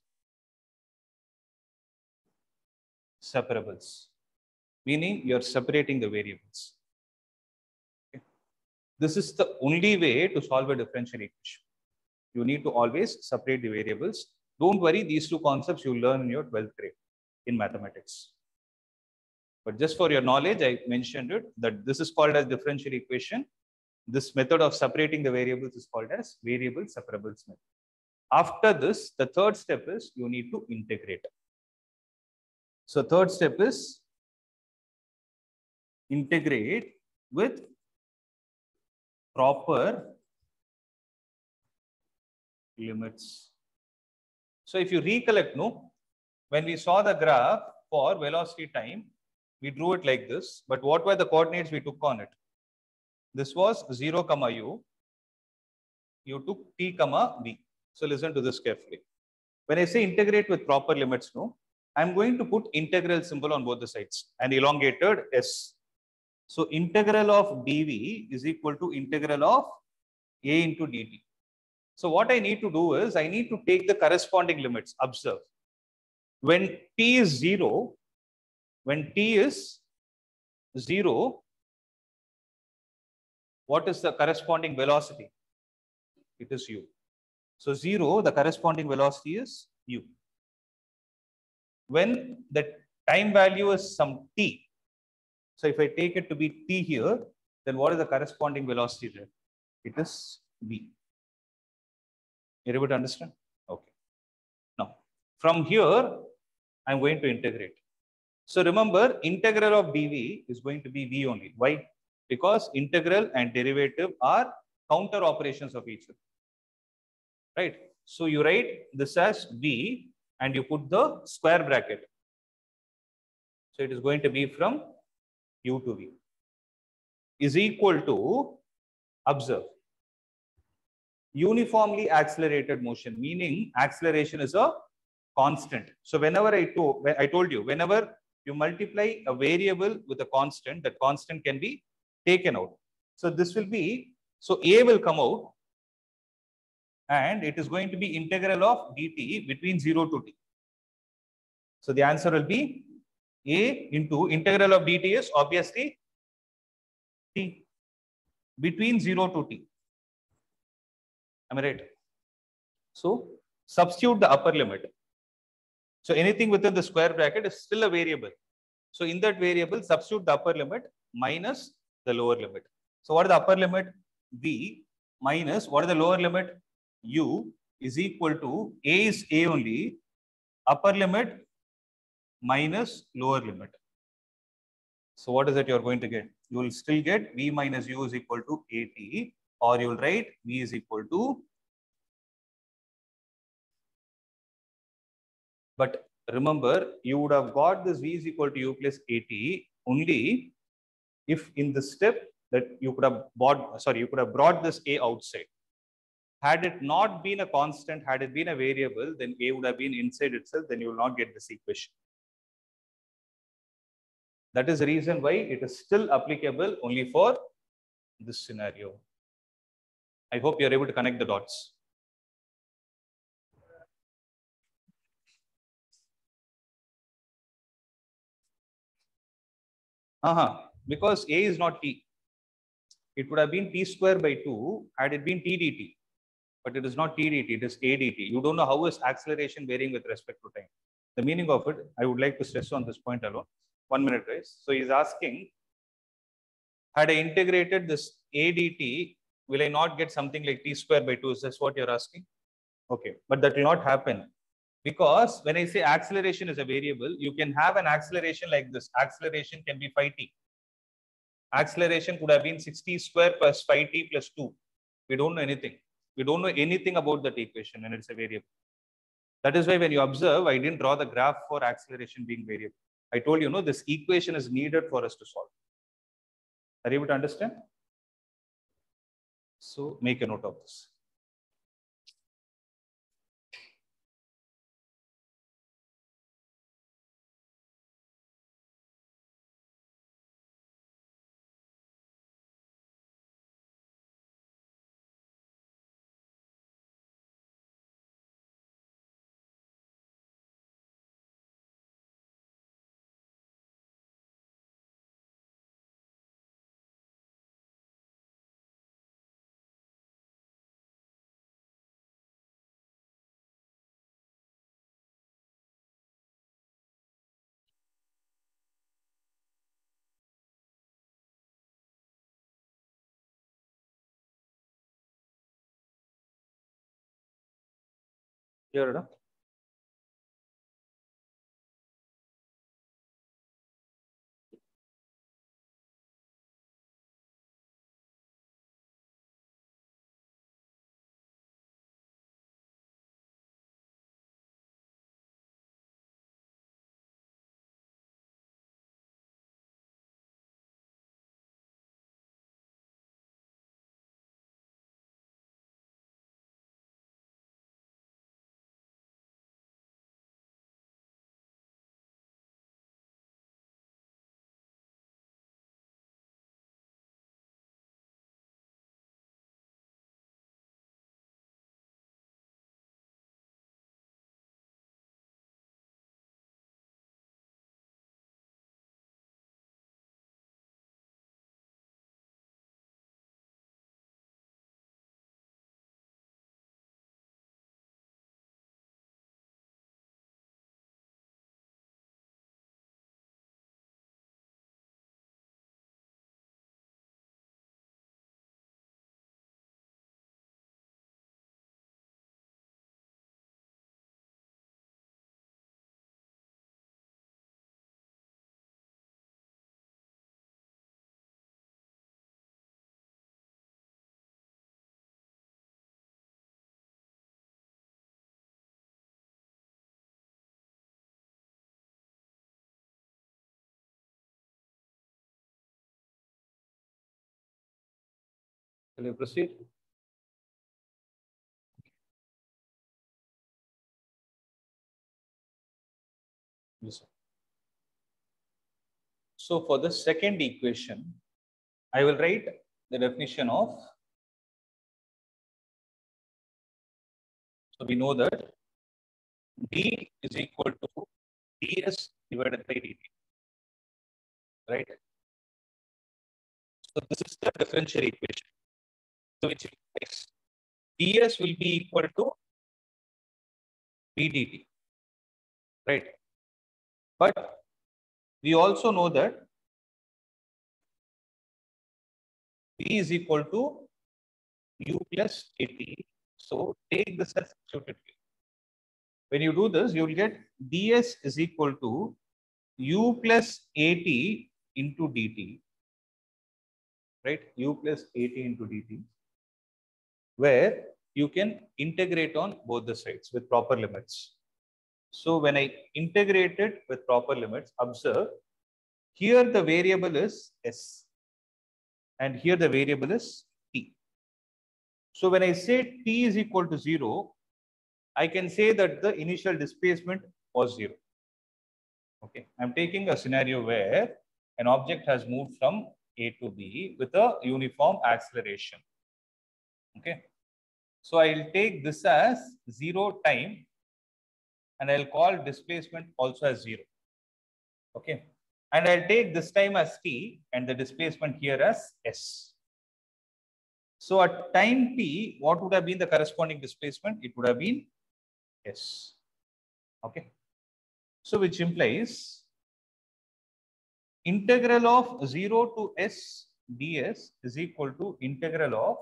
separables, meaning you're separating the variables. This is the only way to solve a differential equation. You need to always separate the variables. Don't worry, these two concepts you'll learn in your 12th grade in mathematics. But just for your knowledge, I mentioned it that this is called as differential equation. This method of separating the variables is called as variable separables method. After this, the third step is you need to integrate. So third step is integrate with proper limits. So if you recollect, no, when we saw the graph for velocity time, we drew it like this. But what were the coordinates we took on it? This was 0, comma u. You took t, comma b. So listen to this carefully. When I say integrate with proper limits, no, I'm going to put integral symbol on both the sides and elongated s. So integral of dv is equal to integral of a into dt. So what I need to do is I need to take the corresponding limits. Observe. When t is 0, when t is 0, what is the corresponding velocity? It is u. So 0, the corresponding velocity is u. When the time value is some t, so if I take it to be t here, then what is the corresponding velocity there? It is v. You able to understand? Okay. Now, from here, I'm going to integrate. So remember, integral of dv is going to be v only. Why? Because integral and derivative are counter operations of each other. Right? So you write this as B and you put the square bracket. So it is going to be from u to v is equal to, observe, uniformly accelerated motion, meaning acceleration is a constant. So whenever I, to, I told you, whenever you multiply a variable with a constant, that constant can be taken out. So this will be, so a will come out and it is going to be integral of dt between 0 to t. So the answer will be a into integral of dt is obviously t between 0 to t. Am I right? So substitute the upper limit. So anything within the square bracket is still a variable. So in that variable, substitute the upper limit minus the lower limit. So what is the upper limit? V minus what is the lower limit? U is equal to A is A only, upper limit minus lower limit. So what is it you're going to get? You will still get V minus U is equal to AT or you will write V is equal to But remember, you would have got this V is equal to U plus AT only if in the step that you could have bought, sorry, you could have brought this A outside. Had it not been a constant, had it been a variable, then A would have been inside itself, then you will not get this equation. That is the reason why it is still applicable only for this scenario. I hope you are able to connect the dots. Uh-huh. Because A is not T. It would have been T square by 2 had it been T dt. But it is not T dt, it is ADT. You don't know how is acceleration varying with respect to time. The meaning of it, I would like to stress on this point alone. One minute, guys. So he's asking, had I integrated this ADT, will I not get something like T square by 2? Is that what you're asking? Okay, but that will not happen because when I say acceleration is a variable, you can have an acceleration like this. Acceleration can be 5t. Acceleration could have been 60 square plus 5t plus 2. We don't know anything. We don't know anything about that equation when it's a variable. That is why when you observe, I didn't draw the graph for acceleration being variable. I told you, no, this equation is needed for us to solve. Are you able to understand? So make a note of this. Clear, Shall we proceed? Yes. So for the second equation, I will write the definition of. So we know that d is equal to ds divided by dt. Right? So this is the differential equation. So which implies ds will be equal to ddt. Right? But we also know that p is equal to u plus at. So take this as substituted. When you do this, you will get ds is equal to u plus at into dt. Right? u plus at into dt. Where you can integrate on both the sides with proper limits. So when I integrate it with proper limits, observe here the variable is s and here the variable is t. So when I say t is equal to 0, I can say that the initial displacement was 0. Okay, I'm taking a scenario where an object has moved from A to B with a uniform acceleration. Okay, so I'll take this as 0 time and I'll call displacement also as 0. Okay, and I'll take this time as t and the displacement here as s. So at time t, what would have been the corresponding displacement? It would have been s. Okay. So which implies integral of 0 to s ds is equal to integral of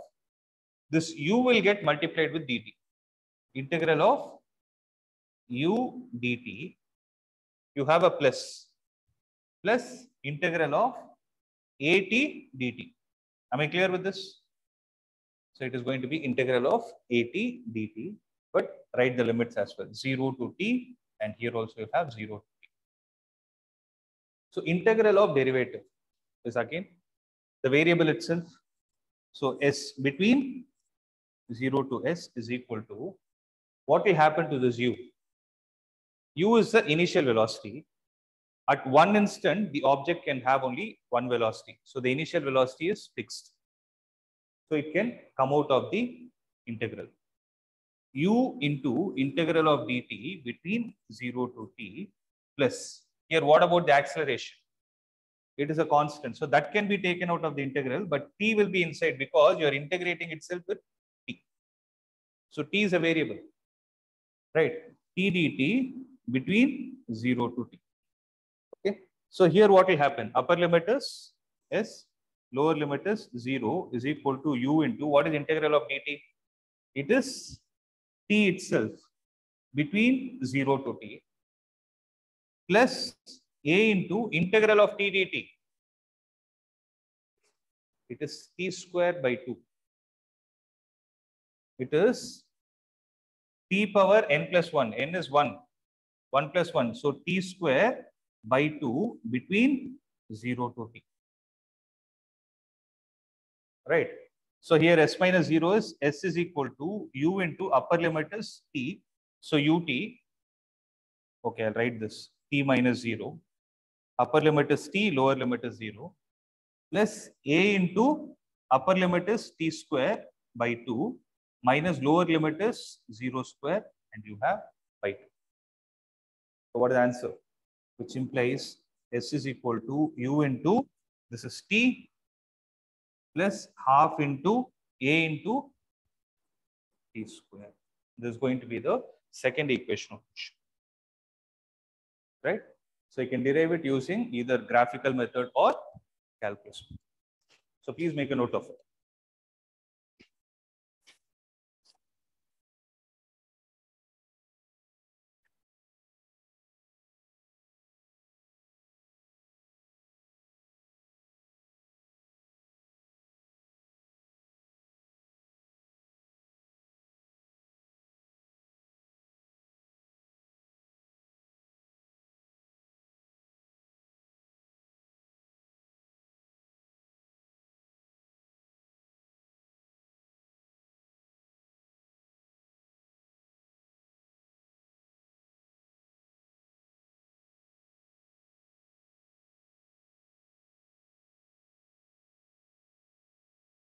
this u will get multiplied with dt. Integral of u dt, you have a plus plus integral of at dt. Am I clear with this? So it is going to be integral of at dt, but write the limits as well. 0 to t, and here also you have 0 to t. So integral of derivative is again the variable itself. So s between 0 to s is equal to what will happen to this u? u is the initial velocity. At one instant, the object can have only one velocity. So the initial velocity is fixed. So it can come out of the integral. u into integral of dt between 0 to t plus. Here, what about the acceleration? It is a constant. So that can be taken out of the integral, but t will be inside because you are integrating itself with. So t is a variable, right? t dt between 0 to t. Okay. So here what will happen? Upper limit is s, lower limit is 0 is equal to u into what is integral of dt? It is t itself between 0 to t plus a into integral of t dt. It is t square by 2. It is t power n plus 1. n is 1. 1 plus 1. So t square by 2 between 0 to t. Right. So here s minus 0 is s is equal to u into upper limit is t. So ut. Okay, I'll write this t minus 0. Upper limit is t, lower limit is 0. Plus a into upper limit is t square by 2 minus lower limit is 0 square and you have by 2. So what is the answer? Which implies s is equal to u into this is t plus half into a into t square. This is going to be the second equation of motion. Right? So you can derive it using either graphical method or calculus. So please make a note of it.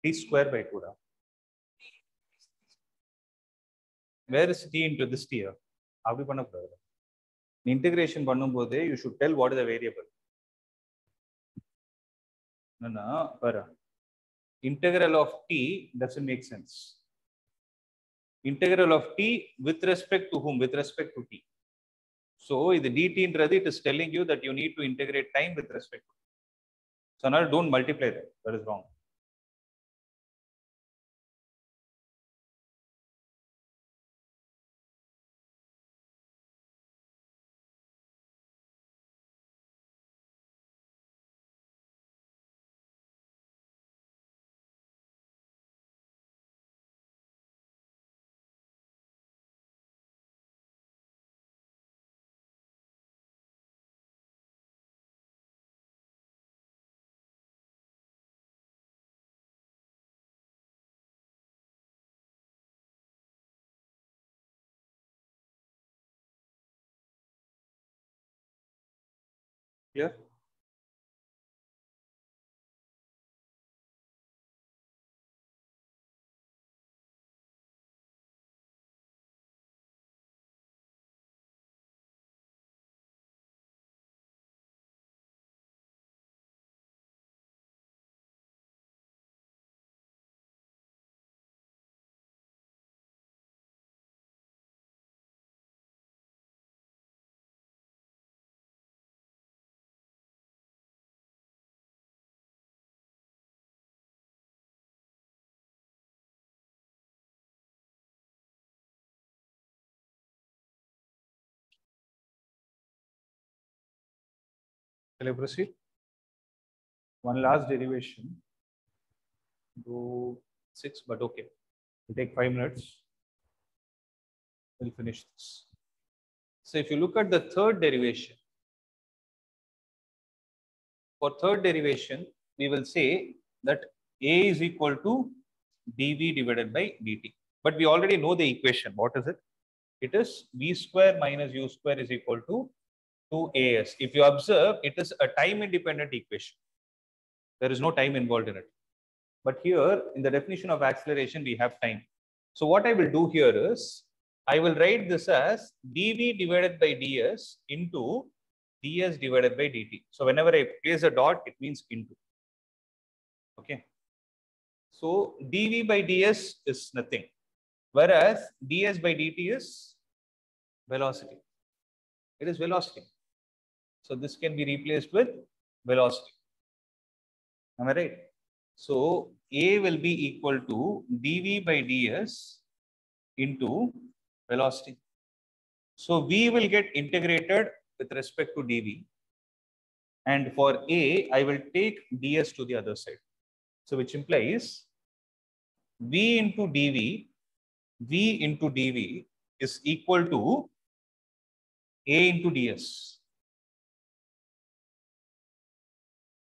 T square by 2 da. Where is t into this t? அப்படி பண்ணக்கூடாது integration பண்ணும்போது you should tell what is the variable என்னன்னா பாரு integral of t doesn't make sense integral of t with respect to whom with respect to t so இது dt ன்றது it is telling you that you need to integrate time with respect to so அதனால don't multiply that that is wrong Shall I proceed? One last derivation. Do six, but okay. It'll take five minutes. We'll finish this. So if you look at the third derivation, for third derivation, we will say that A is equal to dV divided by dt. But we already know the equation. What is it? It is V square minus U square is equal to 2as. If you observe, it is a time independent equation. There is no time involved in it. But here in the definition of acceleration, we have time. So what I will do here is, I will write this as dv divided by ds into ds divided by dt. So whenever I place a dot, it means into. Okay. So dv by ds is nothing. Whereas ds by dt is velocity. It is velocity. So this can be replaced with velocity. Am I right? So A will be equal to dv by ds into velocity. So V will get integrated with respect to dV. And for A, I will take ds to the other side. So which implies V into dV, V into dV is equal to A into ds.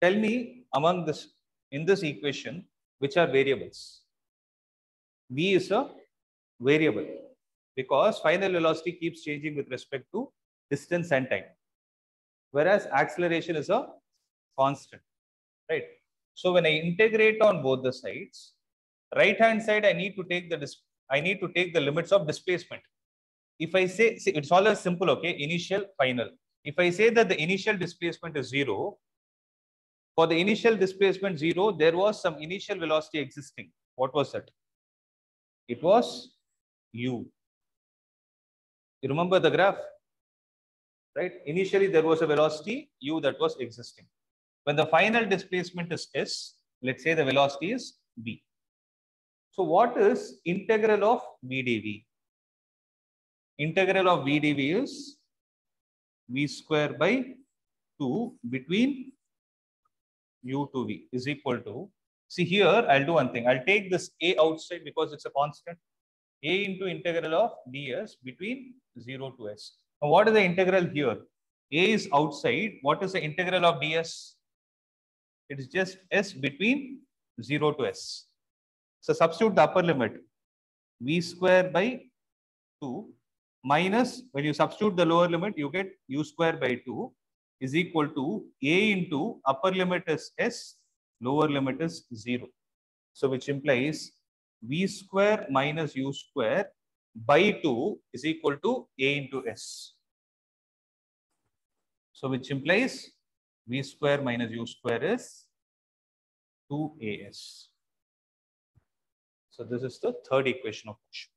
Tell me among this, in this equation, which are variables? V is a variable because final velocity keeps changing with respect to distance and time. Whereas acceleration is a constant, right? So when I integrate on both the sides, right hand side, I need to take the I need to take the limits of displacement. If I say, see, it's all as simple, okay? Initial, final. If I say that the initial displacement is zero, for the initial displacement zero, there was some initial velocity existing. What was that? It was u. You remember the graph? Right? Initially, there was a velocity u that was existing. When the final displacement is s, let's say the velocity is b. So what is integral of v dv? Integral of v dv is v square by 2 between u to v is equal to, see here, I'll do one thing. I'll take this a outside because it's a constant. a into integral of ds between 0 to s. Now what is the integral here? a is outside. What is the integral of ds? It is just s between 0 to s. So substitute the upper limit v square by 2 minus when you substitute the lower limit you get u square by 2 is equal to a into upper limit is s lower limit is 0. So which implies v square minus u square by 2 is equal to a into s. So which implies v square minus u square is 2as. So this is the third equation of motion.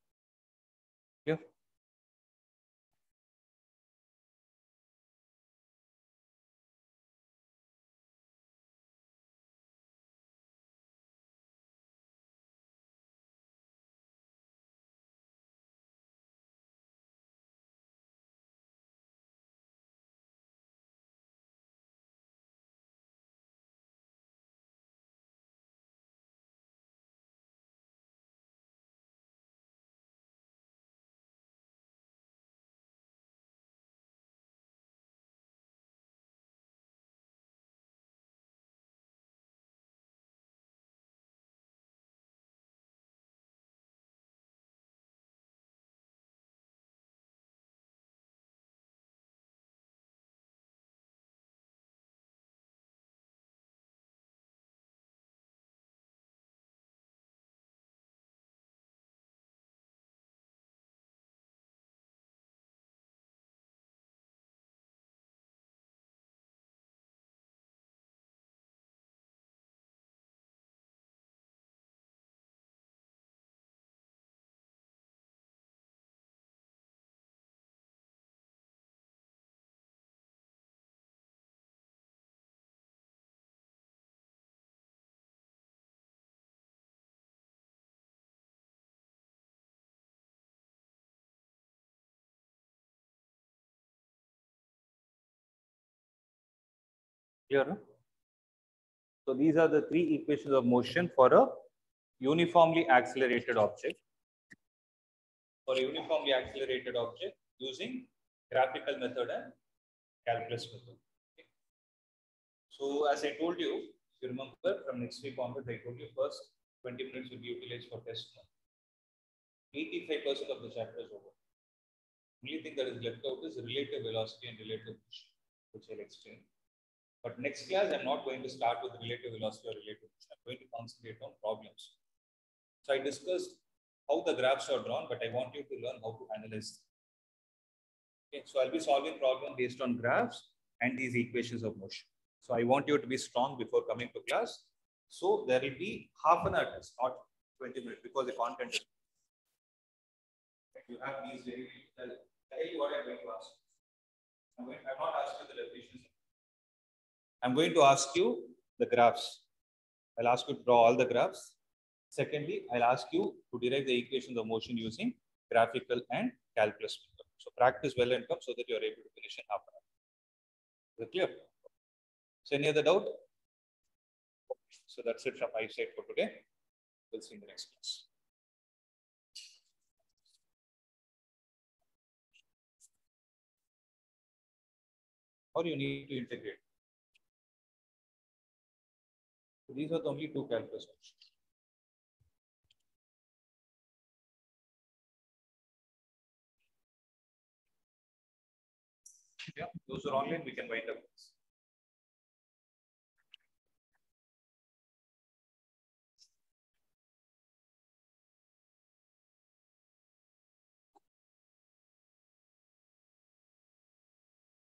Here. So these are the three equations of motion for a uniformly accelerated object. For a uniformly accelerated object using graphical method and calculus method. Okay. So as I told you, if you remember from next week onwards, I told you first 20 minutes will be utilized for test. 85% of the chapter is over. Only thing that is left out is relative velocity and relative motion, which I'll explain. But next class, I'm not going to start with relative velocity or relative motion. I'm going to concentrate on problems. So I discussed how the graphs are drawn, but I want you to learn how to analyze. Okay, so I'll be solving problem based on graphs and these equations of motion. So I want you to be strong before coming to class. So there will be half an hour test, not 20 minutes, because the content is. You have these variables. I'll tell you what I'm going to ask. I'm, going, I'm not asking the definitions. I'm going to ask you the graphs. I'll ask you to draw all the graphs. Secondly, I'll ask you to derive the equations of motion using graphical and calculus. So practice well and come so that you are able to finish in half an hour. Is it clear? So any other doubt? So that's it from my side for today. We'll see in the next class. Or you need to integrate. These are the only two calculus questions. Yeah, those are online, we can wind up.